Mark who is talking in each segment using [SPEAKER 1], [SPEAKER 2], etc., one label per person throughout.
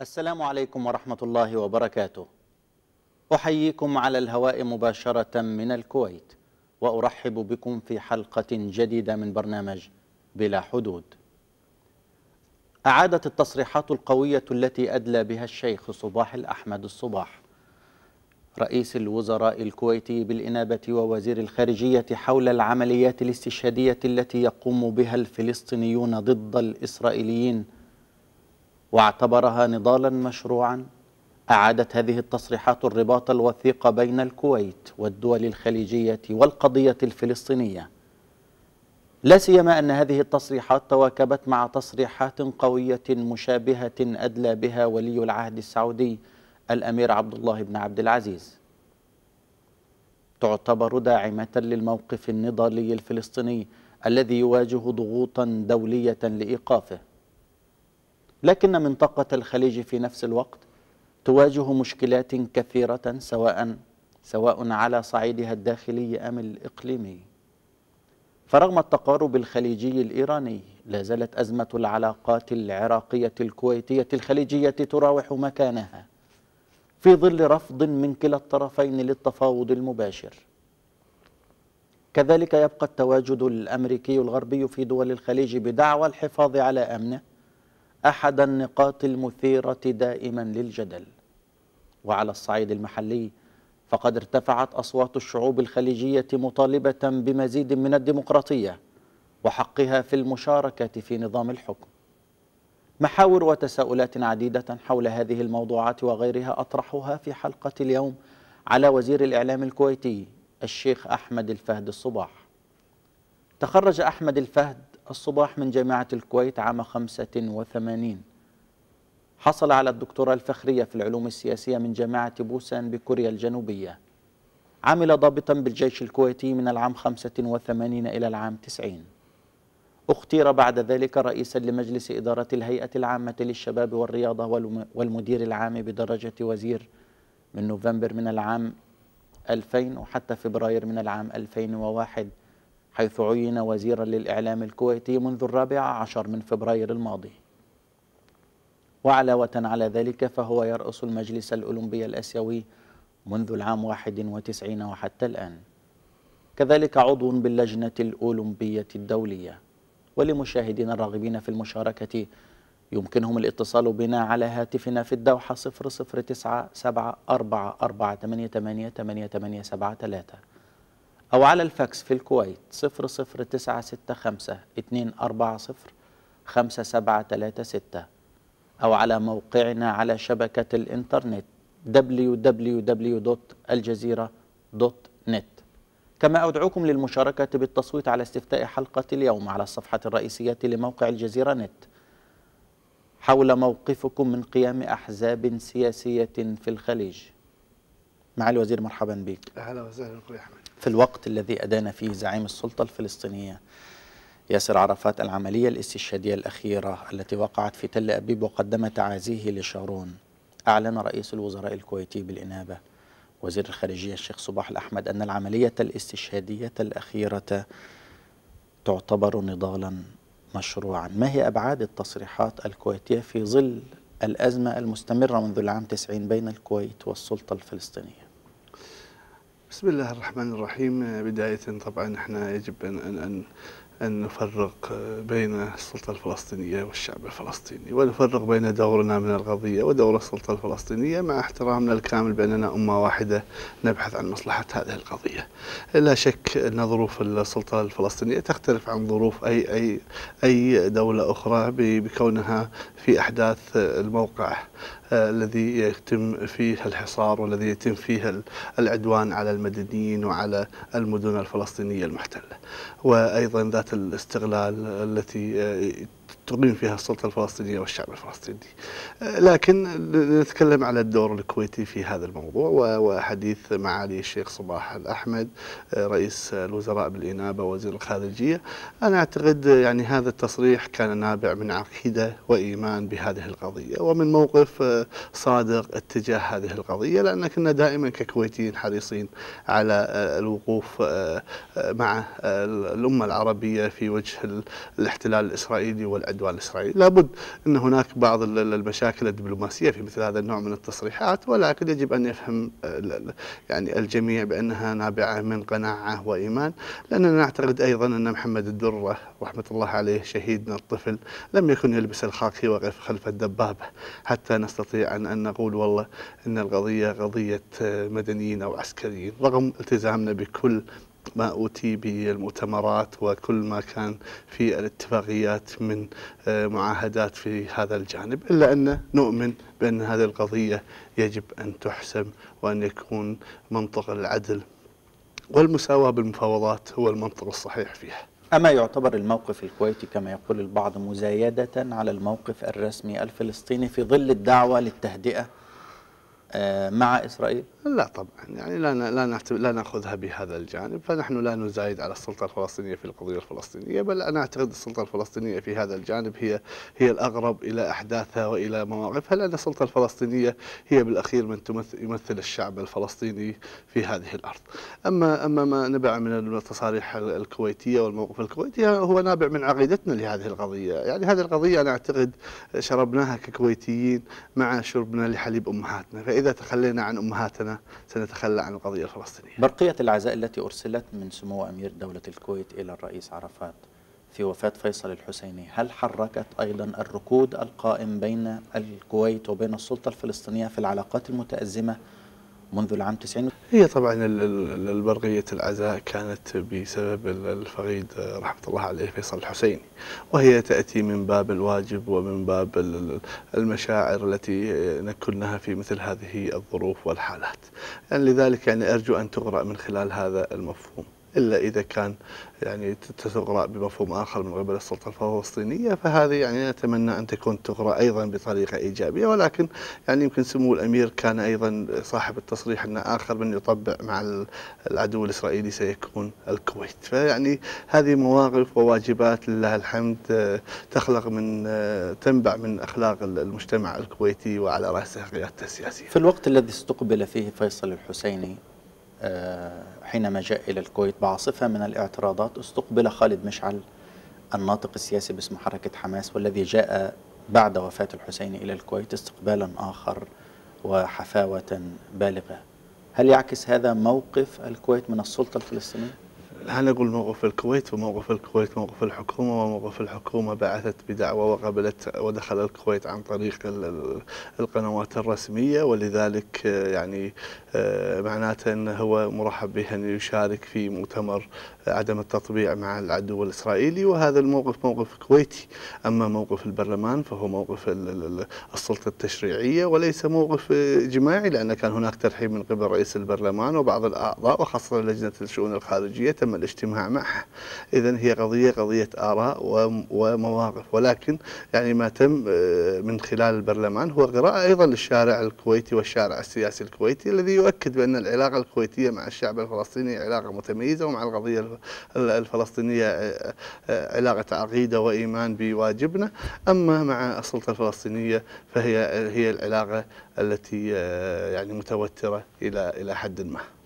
[SPEAKER 1] السلام عليكم ورحمة الله وبركاته. أحييكم على الهواء مباشرة من الكويت، وأرحب بكم في حلقة جديدة من برنامج بلا حدود. أعادت التصريحات القوية التي أدلى بها الشيخ صباح الأحمد الصباح رئيس الوزراء الكويتي بالإنابة ووزير الخارجية حول العمليات الاستشهادية التي يقوم بها الفلسطينيون ضد الإسرائيليين واعتبرها نضالا مشروعا. أعادت هذه التصريحات الرباط الوثيق بين الكويت والدول الخليجية والقضية الفلسطينية. لا سيما أن هذه التصريحات تواكبت مع تصريحات قوية مشابهة أدلى بها ولي العهد السعودي الأمير عبد الله بن عبد العزيز. تعتبر داعمة للموقف النضالي الفلسطيني الذي يواجه ضغوطا دولية لإيقافه. لكن منطقة الخليج في نفس الوقت تواجه مشكلات كثيرة سواء سواء على صعيدها الداخلي أم الإقليمي. فرغم التقارب الخليجي الإيراني لا زالت أزمة العلاقات العراقية الكويتية الخليجية تراوح مكانها في ظل رفض من كلا الطرفين للتفاوض المباشر. كذلك يبقى التواجد الأمريكي الغربي في دول الخليج بدعوى الحفاظ على أمنه أحد النقاط المثيرة دائما للجدل. وعلى الصعيد المحلي فقد ارتفعت أصوات الشعوب الخليجية مطالبة بمزيد من الديمقراطية وحقها في المشاركة في نظام الحكم. محاور وتساؤلات عديدة حول هذه الموضوعات وغيرها أطرحها في حلقة اليوم على وزير الإعلام الكويتي الشيخ أحمد الفهد الصباح. تخرج أحمد الفهد الصباح من جامعة الكويت عام 85 حصل على الدكتوراه الفخرية في العلوم السياسية من جامعة بوسان بكوريا الجنوبية. عمل ضابطا بالجيش الكويتي من العام 85 إلى العام 90 اختير بعد ذلك رئيسا لمجلس إدارة الهيئة العامة للشباب والرياضة والمدير العام بدرجة وزير من نوفمبر من العام 2000 وحتى فبراير من العام 2001 حيث عين وزيرا للإعلام الكويتي منذ الرابع عشر من فبراير الماضي. وعلاوة على ذلك فهو يرأس المجلس الأولمبي الآسيوي منذ العام 91 وحتى الآن. كذلك عضو باللجنة الأولمبية الدولية. ولمشاهدينا الراغبين في المشاركة يمكنهم الاتصال بنا على هاتفنا في الدوحة 009 7 4 4 8 8 8 8 7 3 أو على الفاكس في الكويت 00965 240 5736 أو على موقعنا على شبكة الإنترنت www.aljazeera.net كما أدعوكم للمشاركة بالتصويت على استفتاء حلقة اليوم على الصفحة الرئيسية لموقع الجزيرة نت حول موقفكم من قيام أحزاب سياسية في الخليج. مع الوزير مرحبا بك.
[SPEAKER 2] أهلا وسهلا أخوي أحمد.
[SPEAKER 1] في الوقت الذي أدان فيه زعيم السلطة الفلسطينية ياسر عرفات العملية الاستشهادية الأخيرة التي وقعت في تل أبيب وقدم تعازيه لشارون. أعلن رئيس الوزراء الكويتي بالإنابة. وزير الخارجية الشيخ صباح الأحمد أن العملية الاستشهادية الأخيرة تعتبر نضالا مشروعا. ما هي أبعاد التصريحات الكويتية في ظل الأزمة المستمرة منذ العام 90 بين الكويت والسلطة الفلسطينية؟
[SPEAKER 2] بسم الله الرحمن الرحيم. بداية طبعا إحنا يجب أن, أن, أن نفرق بين السلطة الفلسطينية والشعب الفلسطيني ونفرق بين دورنا من القضية ودور السلطة الفلسطينية مع احترامنا الكامل بأننا أمة واحدة نبحث عن مصلحة هذه القضية. لا شك أن ظروف السلطة الفلسطينية تختلف عن ظروف أي, أي, أي دولة أخرى بكونها في أحداث الموقع. الذي يتم فيه الحصار والذي يتم فيه العدوان على المدنيين وعلى المدن الفلسطينية المحتلة. وأيضا ذات الاستغلال التي تقيم فيها السلطة الفلسطينية والشعب الفلسطيني. لكن نتكلم على الدور الكويتي في هذا الموضوع وحديث معالي الشيخ صباح الأحمد رئيس الوزراء بالإنابة وزير الخارجية. أنا أعتقد يعني هذا التصريح كان نابع من عقيدة وإيمان بهذه القضية ومن موقف صادق اتجاه هذه القضية لأن كنا دائما ككويتيين حريصين على الوقوف مع الأمة العربية في وجه الاحتلال الإسرائيلي والعدوان الإسرائيلي. لابد أن هناك بعض المشاكل الدبلوماسية في مثل هذا النوع من التصريحات ولكن يجب أن يفهم يعني الجميع بأنها نابعة من قناعة وإيمان. لأننا نعتقد أيضا أن محمد الدرة رحمة الله عليه شهيدنا الطفل لم يكن يلبس الخاخي وقف خلف الدبابة حتى نستطيع أن, أن نقول والله أن القضية قضية مدنيين أو عسكريين رغم التزامنا بكل ما أوتي بالمؤتمرات وكل ما كان في الاتفاقيات من آه، معاهدات في هذا الجانب إلا أن نؤمن بأن هذه القضية يجب أن تحسم وأن يكون منطق العدل والمساواة بالمفاوضات هو المنطق الصحيح فيها
[SPEAKER 1] أما يعتبر الموقف الكويتي كما يقول البعض مزايدة على الموقف الرسمي الفلسطيني في ظل الدعوة للتهدئة آه، مع إسرائيل؟
[SPEAKER 2] لا طبعا يعني لا لا لا نأخذها بهذا الجانب فنحن لا نزايد على السلطة الفلسطينية في القضية الفلسطينية بل أنا أعتقد السلطة الفلسطينية في هذا الجانب هي هي الأقرب إلى أحداثها وإلى مواقفها لأن السلطة الفلسطينية هي بالأخير من تمثل يمثل الشعب الفلسطيني في هذه الأرض. أما أما ما نبع من التصاريح الكويتية والموقف الكويتي هو نابع من عقيدتنا لهذه القضية، يعني هذه القضية أنا أعتقد شربناها ككويتيين مع شربنا لحليب أمهاتنا، فإذا تخلينا عن أمهاتنا سنتخلى عن القضية الفلسطينية.
[SPEAKER 1] برقية العزاء التي أرسلت من سمو أمير دولة الكويت إلى الرئيس عرفات في وفاة فيصل الحسيني هل حركت أيضا الركود القائم بين الكويت وبين السلطة الفلسطينية في العلاقات المتأزمة منذ العام 90
[SPEAKER 2] هي طبعا البرقية العزاء كانت بسبب الفقيد رحمة الله عليه فيصل الحسيني. وهي تأتي من باب الواجب ومن باب المشاعر التي نكنها في مثل هذه الظروف والحالات. يعني لذلك يعني أرجو أن تقرأ من خلال هذا المفهوم. إلا إذا كان يعني تقرأ بمفهوم آخر من قبل السلطة الفلسطينية فهذه يعني نتمنى أن تكون تقرأ أيضا بطريقة إيجابية. ولكن يعني يمكن سمو الأمير كان أيضا صاحب التصريح أن آخر من يطبع مع العدو الإسرائيلي سيكون الكويت. فيعني هذه مواقف وواجبات لله الحمد تخلق من تنبع من أخلاق المجتمع الكويتي وعلى رأسه قيادته السياسية.
[SPEAKER 1] في الوقت الذي استقبل فيه فيصل الحسيني آه، حينما جاء إلى الكويت بعاصفة من الاعتراضات استقبل خالد مشعل الناطق السياسي باسم حركة حماس والذي جاء بعد وفاة الحسين إلى الكويت استقبالا آخر وحفاوة بالغة هل يعكس هذا موقف الكويت من السلطة الفلسطينية؟
[SPEAKER 2] هل نقول موقف الكويت وموقف الكويت موقف الحكومة وموقف الحكومة بعثت بدعوة وقبلت ودخل الكويت عن طريق القنوات الرسمية ولذلك يعني آه، معناته أنه هو مرحب به أن يشارك في مؤتمر عدم التطبيع مع العدو الإسرائيلي وهذا الموقف موقف كويتي. أما موقف البرلمان فهو موقف السلطة التشريعية وليس موقف جماعي لأن كان هناك ترحيب من قبل رئيس البرلمان وبعض الأعضاء وخاصة لجنة الشؤون الخارجية تم الاجتماع معها إذا هي قضية قضية آراء ومواقف. ولكن يعني ما تم آه، من خلال البرلمان هو قراءة أيضا للشارع الكويتي والشارع السياسي الكويتي الذي يؤكد بأن العلاقة الكويتية مع الشعب الفلسطيني علاقة متميزة ومع القضية الفلسطينية آه، آه، علاقة عقيدة وإيمان بواجبنا. أما مع السلطة الفلسطينية فهي هي العلاقة التي يعني متوترة إلى إلى حد ما.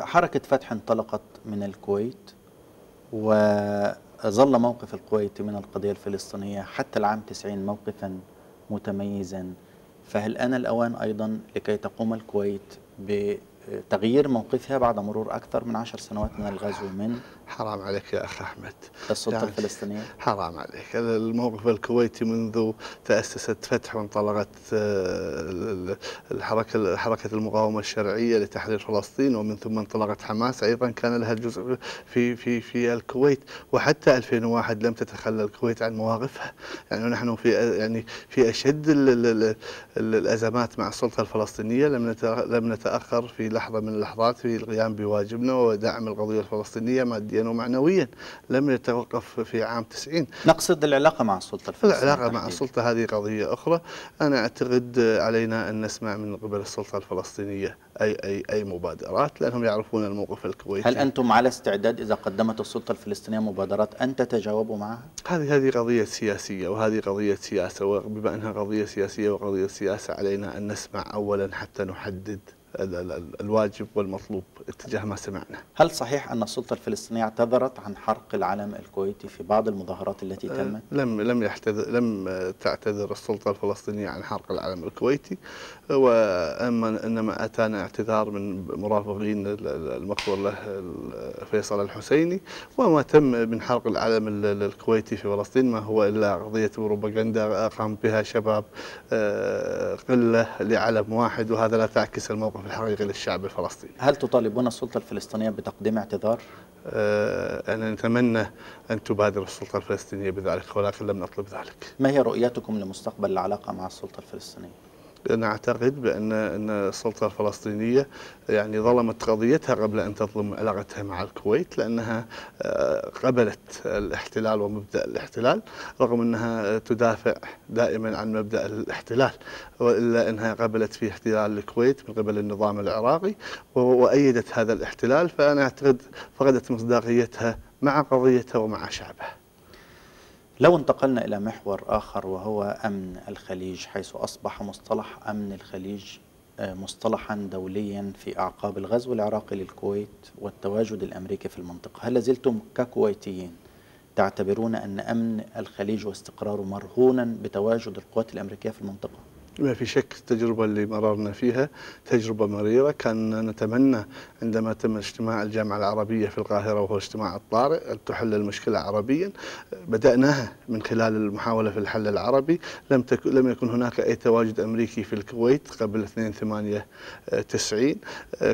[SPEAKER 1] حركة فتح انطلقت من الكويت وظل موقف الكويت من القضية الفلسطينية حتى العام 90 موقفا متميزا. فهل آن الأوان أيضا لكي تقوم الكويت بتغيير موقفها بعد مرور أكثر من عشر سنوات من الغزو من
[SPEAKER 2] حرام عليك يا أخ أحمد.
[SPEAKER 1] السلطة يعني الفلسطينية.
[SPEAKER 2] حرام عليك. الموقف الكويتي منذ تأسست فتح وانطلقت آه، الحركة حركة المقاومة الشرعية لتحرير فلسطين ومن ثم انطلقت حماس. أيضا كان لها جزء في في في الكويت وحتى 2001 لم تتخلى الكويت عن مواقفها. يعني نحن في يعني في أشد الأزمات مع السلطة الفلسطينية. لم لم نتأخر في لحظة من اللحظات في القيام بواجبنا ودعم القضية الفلسطينية ماديا ماديا ومعنويا لم يتوقف في عام 90
[SPEAKER 1] نقصد العلاقة مع السلطة
[SPEAKER 2] الفلسطينية العلاقة مع السلطة هذه قضية أخرى. أنا أعتقد علينا أن نسمع من قبل السلطة الفلسطينية أي أي أي مبادرات لأنهم يعرفون الموقف الكويتي
[SPEAKER 1] هل أنتم على استعداد إذا قدمت السلطة الفلسطينية مبادرات أن تتجاوبوا معها؟
[SPEAKER 2] هذه هذه قضية سياسية وهذه قضية سياسة وبما أنها قضية سياسية وقضية سياسة علينا أن نسمع أولا حتى نحدد الواجب والمطلوب اتجاه ما سمعنا.
[SPEAKER 1] هل صحيح أن السلطة الفلسطينية اعتذرت عن حرق العلم الكويتي في بعض المظاهرات التي تمت؟
[SPEAKER 2] لم لم يحتذر لم تعتذر السلطة الفلسطينية عن حرق العلم الكويتي. واما إنما أتانا اعتذار من مرافقين ال- ال- المقبور له فيصل الحسيني. وما تم من حرق العلم ال- ال- الكويتي في فلسطين ما هو إلا قضية بروباغندا قام بها شباب آه، قلة لعلم واحد وهذا لا تعكس الموقف. الحقيقي للشعب الفلسطيني.
[SPEAKER 1] هل تطالبون السلطة الفلسطينية بتقديم اعتذار؟
[SPEAKER 2] آه، أنا نتمنى أن تبادر السلطة الفلسطينية بذلك ولكن لم نطلب ذلك.
[SPEAKER 1] ما هي رؤيتكم لمستقبل العلاقة مع السلطة الفلسطينية؟
[SPEAKER 2] أنا أعتقد بأن أن السلطة الفلسطينية يعني ظلمت قضيتها قبل أن تظلم علاقتها مع الكويت لأنها آه، قبلت الاحتلال ومبدأ الاحتلال رغم أنها تدافع دائما عن مبدأ الاحتلال وإلا أنها قبلت في احتلال الكويت من قبل النظام العراقي وأيدت هذا الاحتلال فأنا أعتقد فقدت مصداقيتها مع قضيتها ومع شعبها.
[SPEAKER 1] لو انتقلنا إلى محور آخر وهو أمن الخليج حيث أصبح مصطلح أمن الخليج آه، مصطلحا دوليا في أعقاب الغزو العراقي للكويت والتواجد الأمريكي في المنطقة هل لازلتم ككويتيين تعتبرون أن أمن الخليج واستقراره مرهونا بتواجد القوات الأمريكية في المنطقة؟
[SPEAKER 2] ما في شك التجربة اللي مررنا فيها تجربة مريرة. كان نتمنى عندما تم اجتماع الجامعة العربية في القاهرة وهو اجتماع الطارئ تحل المشكلة عربيا. بدأناها من خلال المحاولة في الحل العربي. لم تكن لم يكن هناك أي تواجد أمريكي في الكويت قبل 2 8 90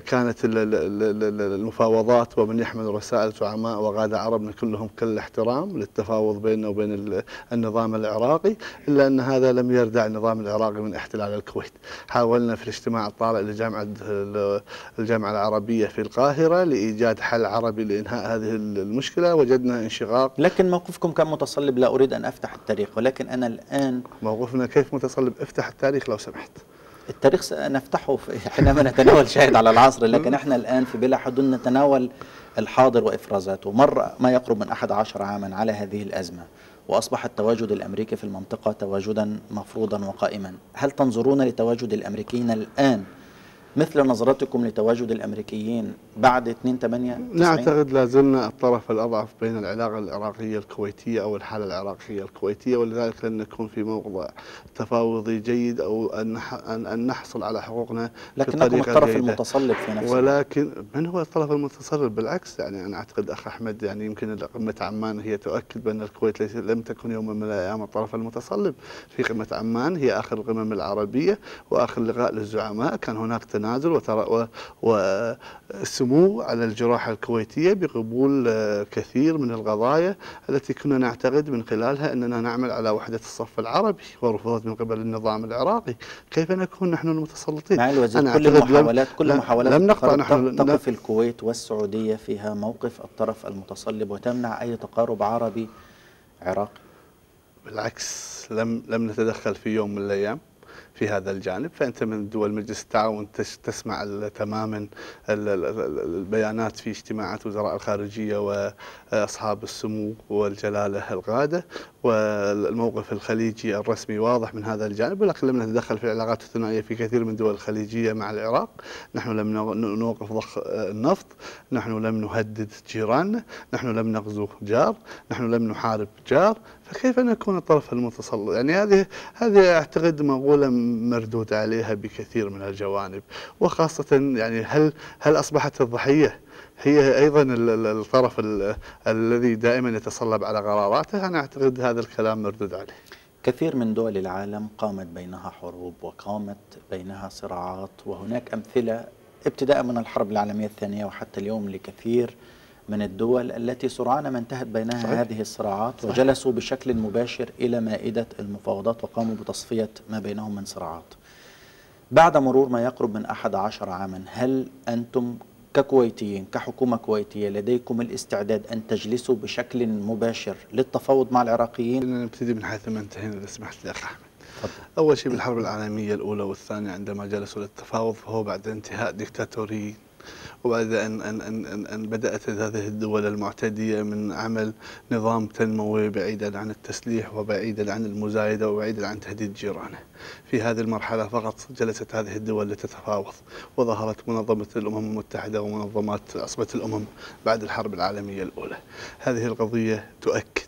[SPEAKER 2] كانت ال- ال- ال- ال- المفاوضات ومن يحمل رسائل زعماء وغادة عرب كلهم كل الاحترام للتفاوض بيننا وبين ال- النظام العراقي. إلا أن هذا لم يردع النظام العراقي من احتلال الكويت. حاولنا في الاجتماع الطارئ لجامعة ال- الجامعة العربية في القاهرة لإيجاد حل عربي لإنهاء هذه المشكلة. وجدنا انشقاق
[SPEAKER 1] لكن موقفكم كان متصلب. لا أريد أن أفتح التاريخ ولكن أنا الآن
[SPEAKER 2] موقفنا كيف متصلب؟ افتح التاريخ لو سمحت.
[SPEAKER 1] التاريخ سنفتحه حينما نتناول شاهد على العصر لكن إحنا الآن في بلا حدود نتناول الحاضر وإفرازاته. مر ما يقرب من أحد عشر عاما على هذه الأزمة. وأصبح التواجد الأمريكي في المنطقة تواجدا مفروضا وقائما. هل تنظرون لتواجد الأمريكيين الآن مثل نظرتكم لتواجد الأمريكيين بعد 2 8
[SPEAKER 2] نعتقد لا زلنا الطرف الأضعف بين العلاقة العراقية الكويتية أو الحالة العراقية الكويتية ولذلك لن نكون في موضع تفاوضي جيد أو أن أن نحصل على حقوقنا
[SPEAKER 1] لكنكم الطرف
[SPEAKER 2] جيدة.
[SPEAKER 1] المتصلب في نفسه.
[SPEAKER 2] ولكن من هو الطرف المتصرف بالعكس يعني أنا أعتقد أخ أحمد يعني يمكن قمه عمان هي تؤكد بأن الكويت ليس لم تكن يوما من الأيام الطرف المتصلب. في قمة عمان هي آخر القمم العربية وآخر لقاء للزعماء. كان هناك تنازل وترى وسمو على الجراحه الكويتية بقبول آه، كثير من القضايا التي كنا نعتقد من خلالها أننا نعمل على وحدة الصف العربي ورفضت من قبل النظام العراقي. كيف نكون نحن المتسلطين؟
[SPEAKER 1] مع الوزير
[SPEAKER 2] أنا
[SPEAKER 1] كل المحاولات كل
[SPEAKER 2] لم-
[SPEAKER 1] محاولات
[SPEAKER 2] لم نقطع نحن
[SPEAKER 1] تق- تقف الكويت والسعودية فيها موقف الطرف المتصلب وتمنع أي تقارب عربي عراقي.
[SPEAKER 2] بالعكس لم لم نتدخل في يوم من الأيام. في هذا الجانب فأنت من دول مجلس التعاون تسمع تماما ال- ال- ال- البيانات في اجتماعات وزراء الخارجية واصحاب السمو والجلالة القاده والموقف الخليجي الرسمي واضح من هذا الجانب ولكن لم نتدخل في العلاقات الثنائية في كثير من الدول الخليجية مع العراق. نحن لم نو- نوقف ضخ النفط نحن لم نهدد جيراننا نحن لم نغزو جار نحن لم نحارب جار فكيف نكون الطرف المتسلط؟ يعني هذه هذه أعتقد مقولة مردود عليها بكثير من الجوانب وخاصة يعني هل هل أصبحت الضحية هي أيضا ال- ال- الطرف ال- الذي دائما يتصلب على قراراته؟ أنا أعتقد هذا الكلام مردود عليه.
[SPEAKER 1] كثير من دول العالم قامت بينها حروب وقامت بينها صراعات وهناك أمثلة ابتداء من الحرب العالمية الثانية وحتى اليوم لكثير. من الدول التي سرعان ما انتهت بينها
[SPEAKER 2] صحيح.
[SPEAKER 1] هذه الصراعات
[SPEAKER 2] صحيح.
[SPEAKER 1] وجلسوا بشكل مباشر إلى مائدة المفاوضات وقاموا بتصفية ما بينهم من صراعات بعد مرور ما يقرب من أحد عشر عاما هل أنتم ككويتيين كحكومة كويتية لديكم الاستعداد أن تجلسوا بشكل مباشر للتفاوض مع العراقيين؟
[SPEAKER 2] نبتدي من حيث ما انتهينا إذا سمحت لي أحمد
[SPEAKER 1] تفضل.
[SPEAKER 2] أول شيء بالحرب العالمية الأولى والثانية عندما جلسوا للتفاوض فهو بعد انتهاء ديكتاتوري وبعد أن, أن, أن, أن, بدأت هذه الدول المعتدية من عمل نظام تنموي بعيدا عن التسليح وبعيدا عن المزايدة وبعيدا عن تهديد جيرانه. في هذه المرحلة فقط جلست هذه الدول لتتفاوض وظهرت منظمة الأمم المتحدة ومنظمات عصبة الأمم بعد الحرب العالمية الأولى. هذه القضية تؤكد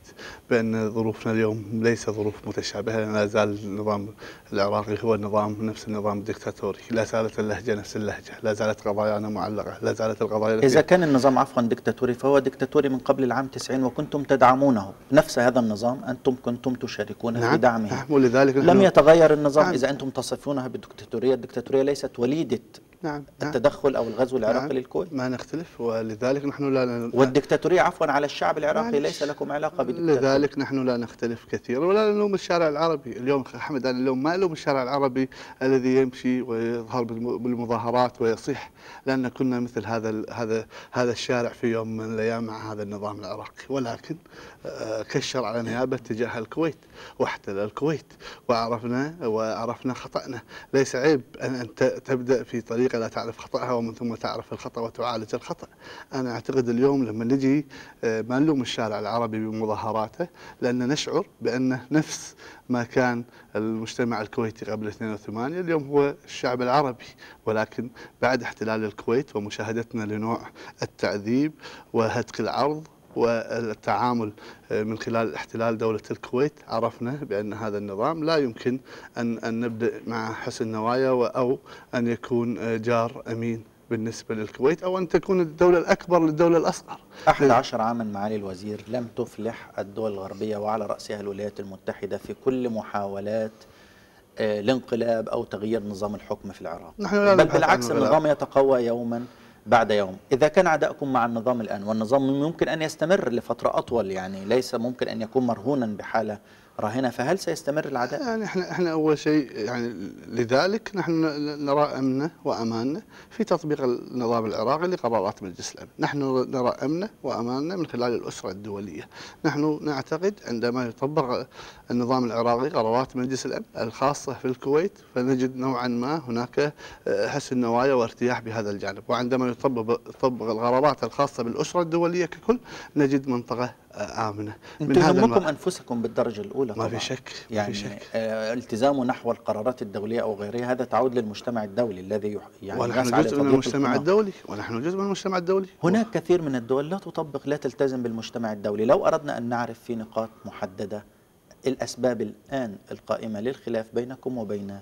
[SPEAKER 2] بأن ظروفنا اليوم ليس ظروف متشابهة لا زال النظام العراقي هو النظام نفس النظام الدكتاتوري. لا زالت اللهجة نفس اللهجة. لا زالت قضايانا معلقة. لا زالت القضايا
[SPEAKER 1] إذا كان النظام عفوا دكتاتوري فهو دكتاتوري من قبل العام 90 وكنتم تدعمونه. نفس هذا النظام أنتم كنتم تشاركون في
[SPEAKER 2] نعم
[SPEAKER 1] دعمه
[SPEAKER 2] نعم ولذلك
[SPEAKER 1] لم يتغير النظام
[SPEAKER 2] نعم.
[SPEAKER 1] إذا أنتم تصفونها بالدكتاتورية. الدكتاتورية ليست وليدة
[SPEAKER 2] نعم نعم.
[SPEAKER 1] التدخل أو الغزو العراقي
[SPEAKER 2] نعم.
[SPEAKER 1] للكويت.
[SPEAKER 2] ما نختلف ولذلك نحن لا
[SPEAKER 1] والدكتاتورية عفوا على الشعب العراقي
[SPEAKER 2] معلش.
[SPEAKER 1] ليس لكم علاقة بالدكتاتورية
[SPEAKER 2] لذلك نحن لا نختلف كثيرا ولا نلوم الشارع العربي. اليوم أحمد أنا اليوم ما ألوم الشارع العربي الذي يمشي ويظهر بالم- بالمظاهرات ويصيح لأن كنا مثل هذا هذا هذا الشارع في يوم من الأيام مع هذا النظام العراقي. ولكن آه، كشر على نيابة تجاه الكويت واحتل الكويت وعرفنا وعرفنا خطأنا. ليس عيب أن ت- تبدأ في طريقه لا تعرف خطأها ومن ثم تعرف الخطأ وتعالج الخطأ. أنا أعتقد اليوم لما نجي آه، ما نلوم الشارع العربي بمظاهراته لأن نشعر بأن نفس ما كان المجتمع الكويتي قبل 82 اليوم هو الشعب العربي. ولكن بعد احتلال الكويت ومشاهدتنا لنوع التعذيب وهتك العرض والتعامل من خلال احتلال دولة الكويت عرفنا بأن هذا النظام لا يمكن أن, نبدأ مع حسن نوايا أو أن يكون جار أمين. بالنسبة للكويت أو أن تكون الدولة الأكبر للدولة الأصغر.
[SPEAKER 1] أحد عشر عاما معالي الوزير لم تفلح الدول الغربية وعلى رأسها الولايات المتحدة في كل محاولات آه، الانقلاب أو تغيير نظام الحكم في العراق.
[SPEAKER 2] نحن لا
[SPEAKER 1] بل بالعكس. النظام يتقوى يوما بعد يوم. إذا كان عداءكم مع النظام الآن والنظام ممكن أن يستمر لفترة أطول يعني ليس ممكن أن يكون مرهونا بحالة راهنة فهل سيستمر العداء؟
[SPEAKER 2] يعني إحنا إحنا أول شيء يعني لذلك نحن نرى أمنه وأمانة في تطبيق النظام العراقي لقرارات مجلس الأمن، نحن نرى أمنه وأمانة من خلال الأسرة الدولية، نحن نعتقد عندما يطبق النظام العراقي قرارات مجلس الأمن الخاصة في الكويت فنجد نوعا ما هناك آه، حسن نوايا وارتياح بهذا الجانب، وعندما يطبق القرارات الخاصة بالأسرة الدولية ككل نجد منطقة آمنة.
[SPEAKER 1] أنتم
[SPEAKER 2] هذا
[SPEAKER 1] يهمكم أنفسكم بالدرجة الأولى
[SPEAKER 2] ما
[SPEAKER 1] طبعا.
[SPEAKER 2] في شك ما
[SPEAKER 1] يعني
[SPEAKER 2] في شك.
[SPEAKER 1] آه، التزامه نحو القرارات الدولية أو غيرها هذا تعود للمجتمع الدولي الذي يح- يعني
[SPEAKER 2] ونحن جزء من المجتمع. الدولي ونحن جزء من المجتمع الدولي.
[SPEAKER 1] هناك كثير من الدول لا تطبق لا تلتزم بالمجتمع الدولي. لو أردنا أن نعرف في نقاط محددة الأسباب الآن القائمة للخلاف بينكم وبين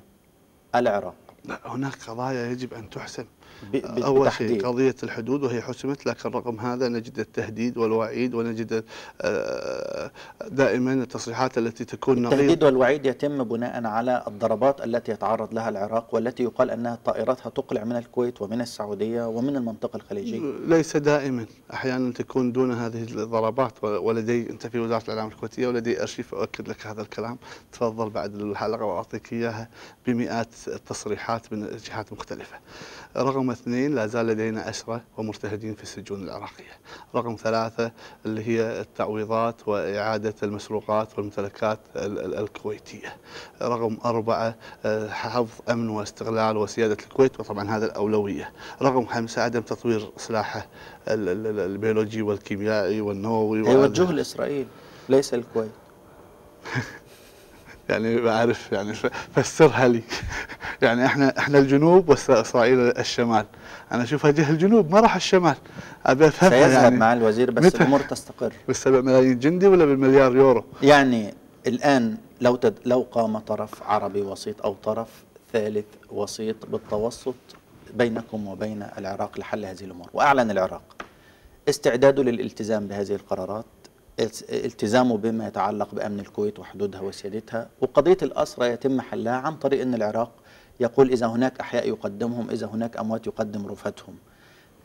[SPEAKER 1] العراق.
[SPEAKER 2] لا هناك قضايا يجب أن تحسم.
[SPEAKER 1] بالتحديد.
[SPEAKER 2] شيء قضية الحدود وهي حسمت لكن رغم هذا نجد التهديد والوعيد ونجد آه، دائما التصريحات التي تكون
[SPEAKER 1] التهديد
[SPEAKER 2] نقيضه
[SPEAKER 1] والوعيد يتم بناء على الضربات التي يتعرض لها العراق والتي يقال أنها طائراتها تقلع من الكويت ومن السعودية ومن المنطقة الخليجية
[SPEAKER 2] ليس دائما أحيانا تكون دون هذه الضربات ولدي أنت في وزارة الإعلام الكويتية ولدي أرشيف أؤكد لك هذا الكلام تفضل بعد الحلقة وأعطيك إياها بمئات التصريحات من جهات مختلفة. رقم اثنين لا زال لدينا اسرى ومرتهدين في السجون العراقية. رقم ثلاثة اللي هي التعويضات وإعادة المسروقات والممتلكات ال- ال- الكويتية. رقم أربعة آه، حفظ أمن واستغلال وسيادة الكويت وطبعا هذا الأولوية. رقم خمسة عدم تطوير سلاحه ال- ال- ال- البيولوجي والكيميائي والنووي
[SPEAKER 1] يوجهه لإسرائيل ليس الكويت
[SPEAKER 2] يعني بعرف يعني فسرها لي. يعني إحنا إحنا الجنوب وإسرائيل الشمال. أنا أشوفها جهة الجنوب ما راح الشمال. أبي أفهمها
[SPEAKER 1] سيذهب
[SPEAKER 2] يعني.
[SPEAKER 1] مع الوزير بس
[SPEAKER 2] متى؟
[SPEAKER 1] الأمور تستقر.
[SPEAKER 2] بالسبع ملايين جندي ولا بالمليار يورو؟
[SPEAKER 1] يعني الآن لو تد... لو قام طرف عربي وسيط أو طرف ثالث وسيط بالتوسط بينكم وبين العراق لحل هذه الأمور. وأعلن العراق استعداده للالتزام بهذه القرارات. التزامه بما يتعلق بأمن الكويت وحدودها وسيادتها. وقضية الأسرى يتم حلها عن طريق أن العراق يقول إذا هناك أحياء يقدمهم إذا هناك أموات يقدم رفاتهم.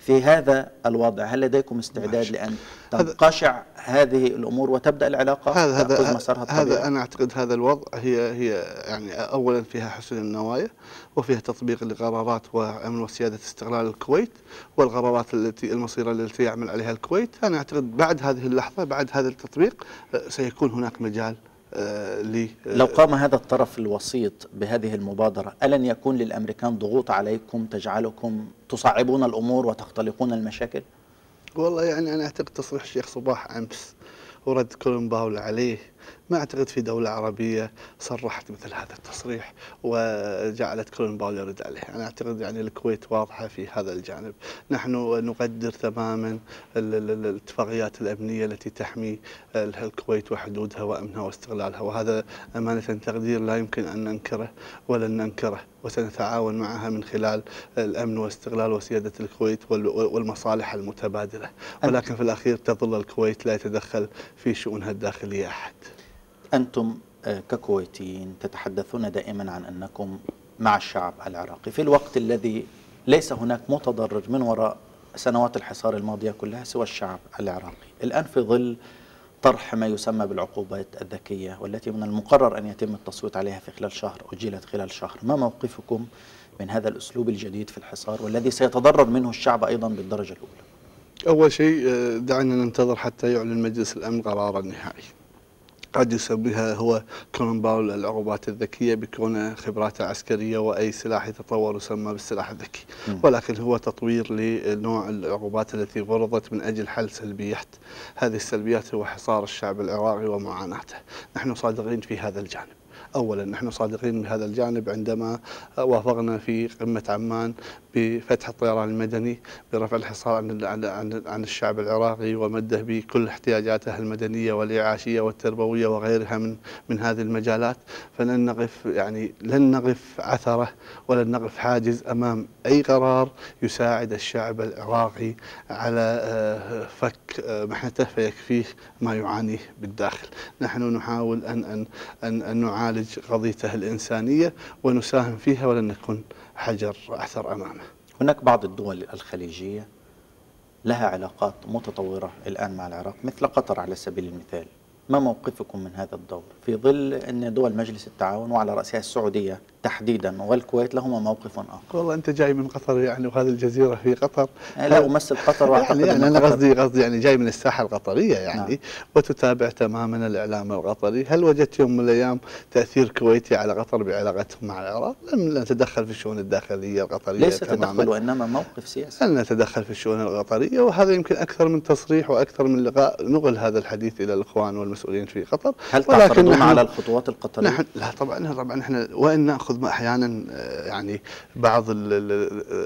[SPEAKER 1] في هذا الوضع؟ هل لديكم استعداد. لأن تنقشع هذه الأمور وتبدأ العلاقة؟
[SPEAKER 2] هذا هذا
[SPEAKER 1] مسارها الطبيعي؟
[SPEAKER 2] هذا أنا أعتقد هذا الوضع هي هي يعني اولا فيها حسن النوايا وفيها تطبيق لقرارات وامن وسيادة استقلال الكويت والقرارات التي المصيرة التي يعمل عليها الكويت. أنا أعتقد بعد هذه اللحظة بعد هذا التطبيق آه، سيكون هناك مجال آه، ل
[SPEAKER 1] لو قام هذا الطرف الوسيط بهذه المبادرة ألن يكون للأمريكان ضغوط عليكم تجعلكم تصعبون الأمور وتختلقون المشاكل؟
[SPEAKER 2] والله يعني أنا أعتقد تصريح الشيخ صباح أمس ورد كولن باول عليه ما أعتقد في دولة عربية صرحت مثل هذا التصريح وجعلت كولن باول يرد عليه، أنا أعتقد يعني الكويت واضحة في هذا الجانب، نحن نقدر تماما ال- ال- ال- الاتفاقيات الأمنية التي تحمي ال- الكويت وحدودها وأمنها واستقلالها، وهذا أمانة تقدير لا يمكن أن ننكره ولن ننكره، وسنتعاون معها من خلال الأمن واستقلال وسيادة الكويت وال- والمصالح المتبادلة، ولكن في الأخير تظل الكويت لا يتدخل في شؤونها الداخلية أحد.
[SPEAKER 1] أنتم آه، ككويتيين تتحدثون دائما عن أنكم مع الشعب العراقي. في الوقت الذي ليس هناك متضرر من وراء سنوات الحصار الماضية كلها سوى الشعب العراقي. الآن في ظل طرح ما يسمى بالعقوبات الذكية والتي من المقرر أن يتم التصويت عليها في خلال شهر أجلت خلال شهر. ما موقفكم من هذا الأسلوب الجديد في الحصار والذي سيتضرر منه الشعب أيضا بالدرجة الأولى؟
[SPEAKER 2] أول شيء آه، دعنا ننتظر حتى يعلن مجلس الأمن قراره النهائي قد يسميها هو كولن باول العقوبات الذكية بكون خبراته عسكرية وأي سلاح يتطور يسمى بالسلاح الذكي. ولكن هو تطوير لنوع العقوبات التي فرضت من أجل حل سلبيات. هذه السلبيات هو حصار الشعب العراقي ومعاناته. نحن صادقين في هذا الجانب. اولا نحن صادقين بهذا الجانب عندما وافقنا في قمة عمان بفتح الطيران المدني برفع الحصار عن عن الشعب العراقي ومده بكل احتياجاته المدنية والإعاشية والتربوية وغيرها من من هذه المجالات. فلن نقف يعني لن نقف عثره ولن نقف حاجز أمام أي قرار يساعد الشعب العراقي على آه، فك آه، محنته فيكفيه ما يعانيه بالداخل. نحن نحاول أن أن أن, أن نعالج قضيته الإنسانية ونساهم فيها ولن نكون حجر عثر أمامه.
[SPEAKER 1] هناك بعض الدول الخليجية لها علاقات متطورة الآن مع العراق مثل قطر على سبيل المثال. ما موقفكم من هذا الدور؟ في ظل أن دول مجلس التعاون وعلى رأسها السعودية تحديدا والكويت لهما موقف آخر.
[SPEAKER 2] والله أنت جاي من قطر يعني وهذه الجزيرة في قطر.
[SPEAKER 1] لا أمثل قطر وأعتقد
[SPEAKER 2] يعني, يعني
[SPEAKER 1] أنا
[SPEAKER 2] قصدي قصدي يعني جاي من الساحة القطرية يعني
[SPEAKER 1] نعم.
[SPEAKER 2] وتتابع تماما الإعلام القطري، هل وجدت يوم من الأيام تأثير كويتي على قطر بعلاقتهم مع العراق؟ لم نتدخل في الشؤون الداخلية القطرية
[SPEAKER 1] ليس
[SPEAKER 2] تماما.
[SPEAKER 1] تدخل وإنما موقف سياسي.
[SPEAKER 2] لن نتدخل في الشؤون القطرية وهذا يمكن أكثر من تصريح وأكثر من لقاء. نقل هذا الحديث إلى الإخوان والمسؤولين في قطر.
[SPEAKER 1] هل
[SPEAKER 2] ولكن
[SPEAKER 1] تعترضون على الخطوات القطرية؟
[SPEAKER 2] نحن لا طبعا طبعا إحنا وإن نأخذ أحيانا آه، يعني بعض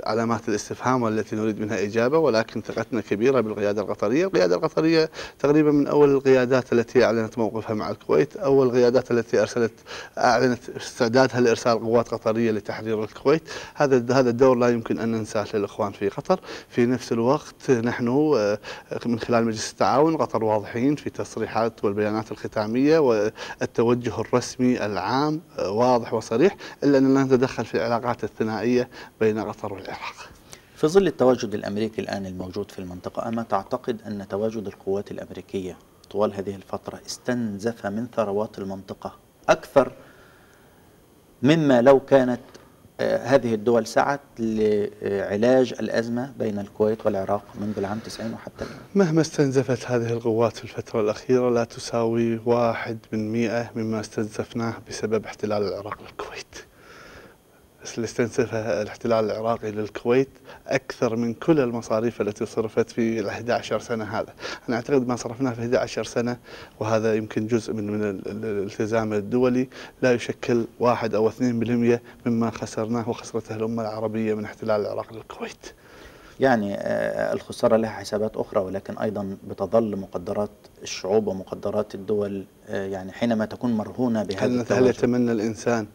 [SPEAKER 2] علامات الاستفهام والتي نريد منها إجابة ولكن ثقتنا كبيرة بالقيادة القطرية، القيادة القطرية تقريبا من أول القيادات التي أعلنت موقفها مع الكويت، أول القيادات التي أرسلت أعلنت استعدادها لإرسال قوات قطرية لتحرير الكويت، هذا هذا الدور لا يمكن أن ننساه للإخوان في قطر، في نفس الوقت نحن آه، من خلال مجلس التعاون قطر واضحين في تصريحات والبيانات الختامية والتوجه الرسمي العام آه، واضح وصريح إلا أننا نتدخل في العلاقات الثنائية بين قطر والعراق.
[SPEAKER 1] في ظل التواجد الأمريكي الآن الموجود في المنطقة أما تعتقد أن تواجد القوات الأمريكية طوال هذه الفترة استنزف من ثروات المنطقة أكثر مما لو كانت هذه الدول سعت لعلاج الأزمة بين الكويت والعراق منذ العام 90 وحتى الآن
[SPEAKER 2] مهما استنزفت هذه القوات في الفترة الأخيرة لا تساوي واحد من مئة مما استنزفناه بسبب احتلال العراق للكويت. اللي استنزفه الاحتلال العراقي للكويت أكثر من كل المصاريف التي صرفت في ال 11 سنة هذا، أنا أعتقد ما صرفناه في 11 سنة وهذا يمكن جزء من من ال- ال- الالتزام الدولي لا يشكل واحد أو 2% مما خسرناه وخسرته الأمة العربية من احتلال العراق للكويت.
[SPEAKER 1] يعني آه، الخسارة لها حسابات أخرى ولكن أيضا بتظل مقدرات الشعوب ومقدرات الدول آه، يعني حينما تكون مرهونة بهذا
[SPEAKER 2] هل يتمنى الإنسان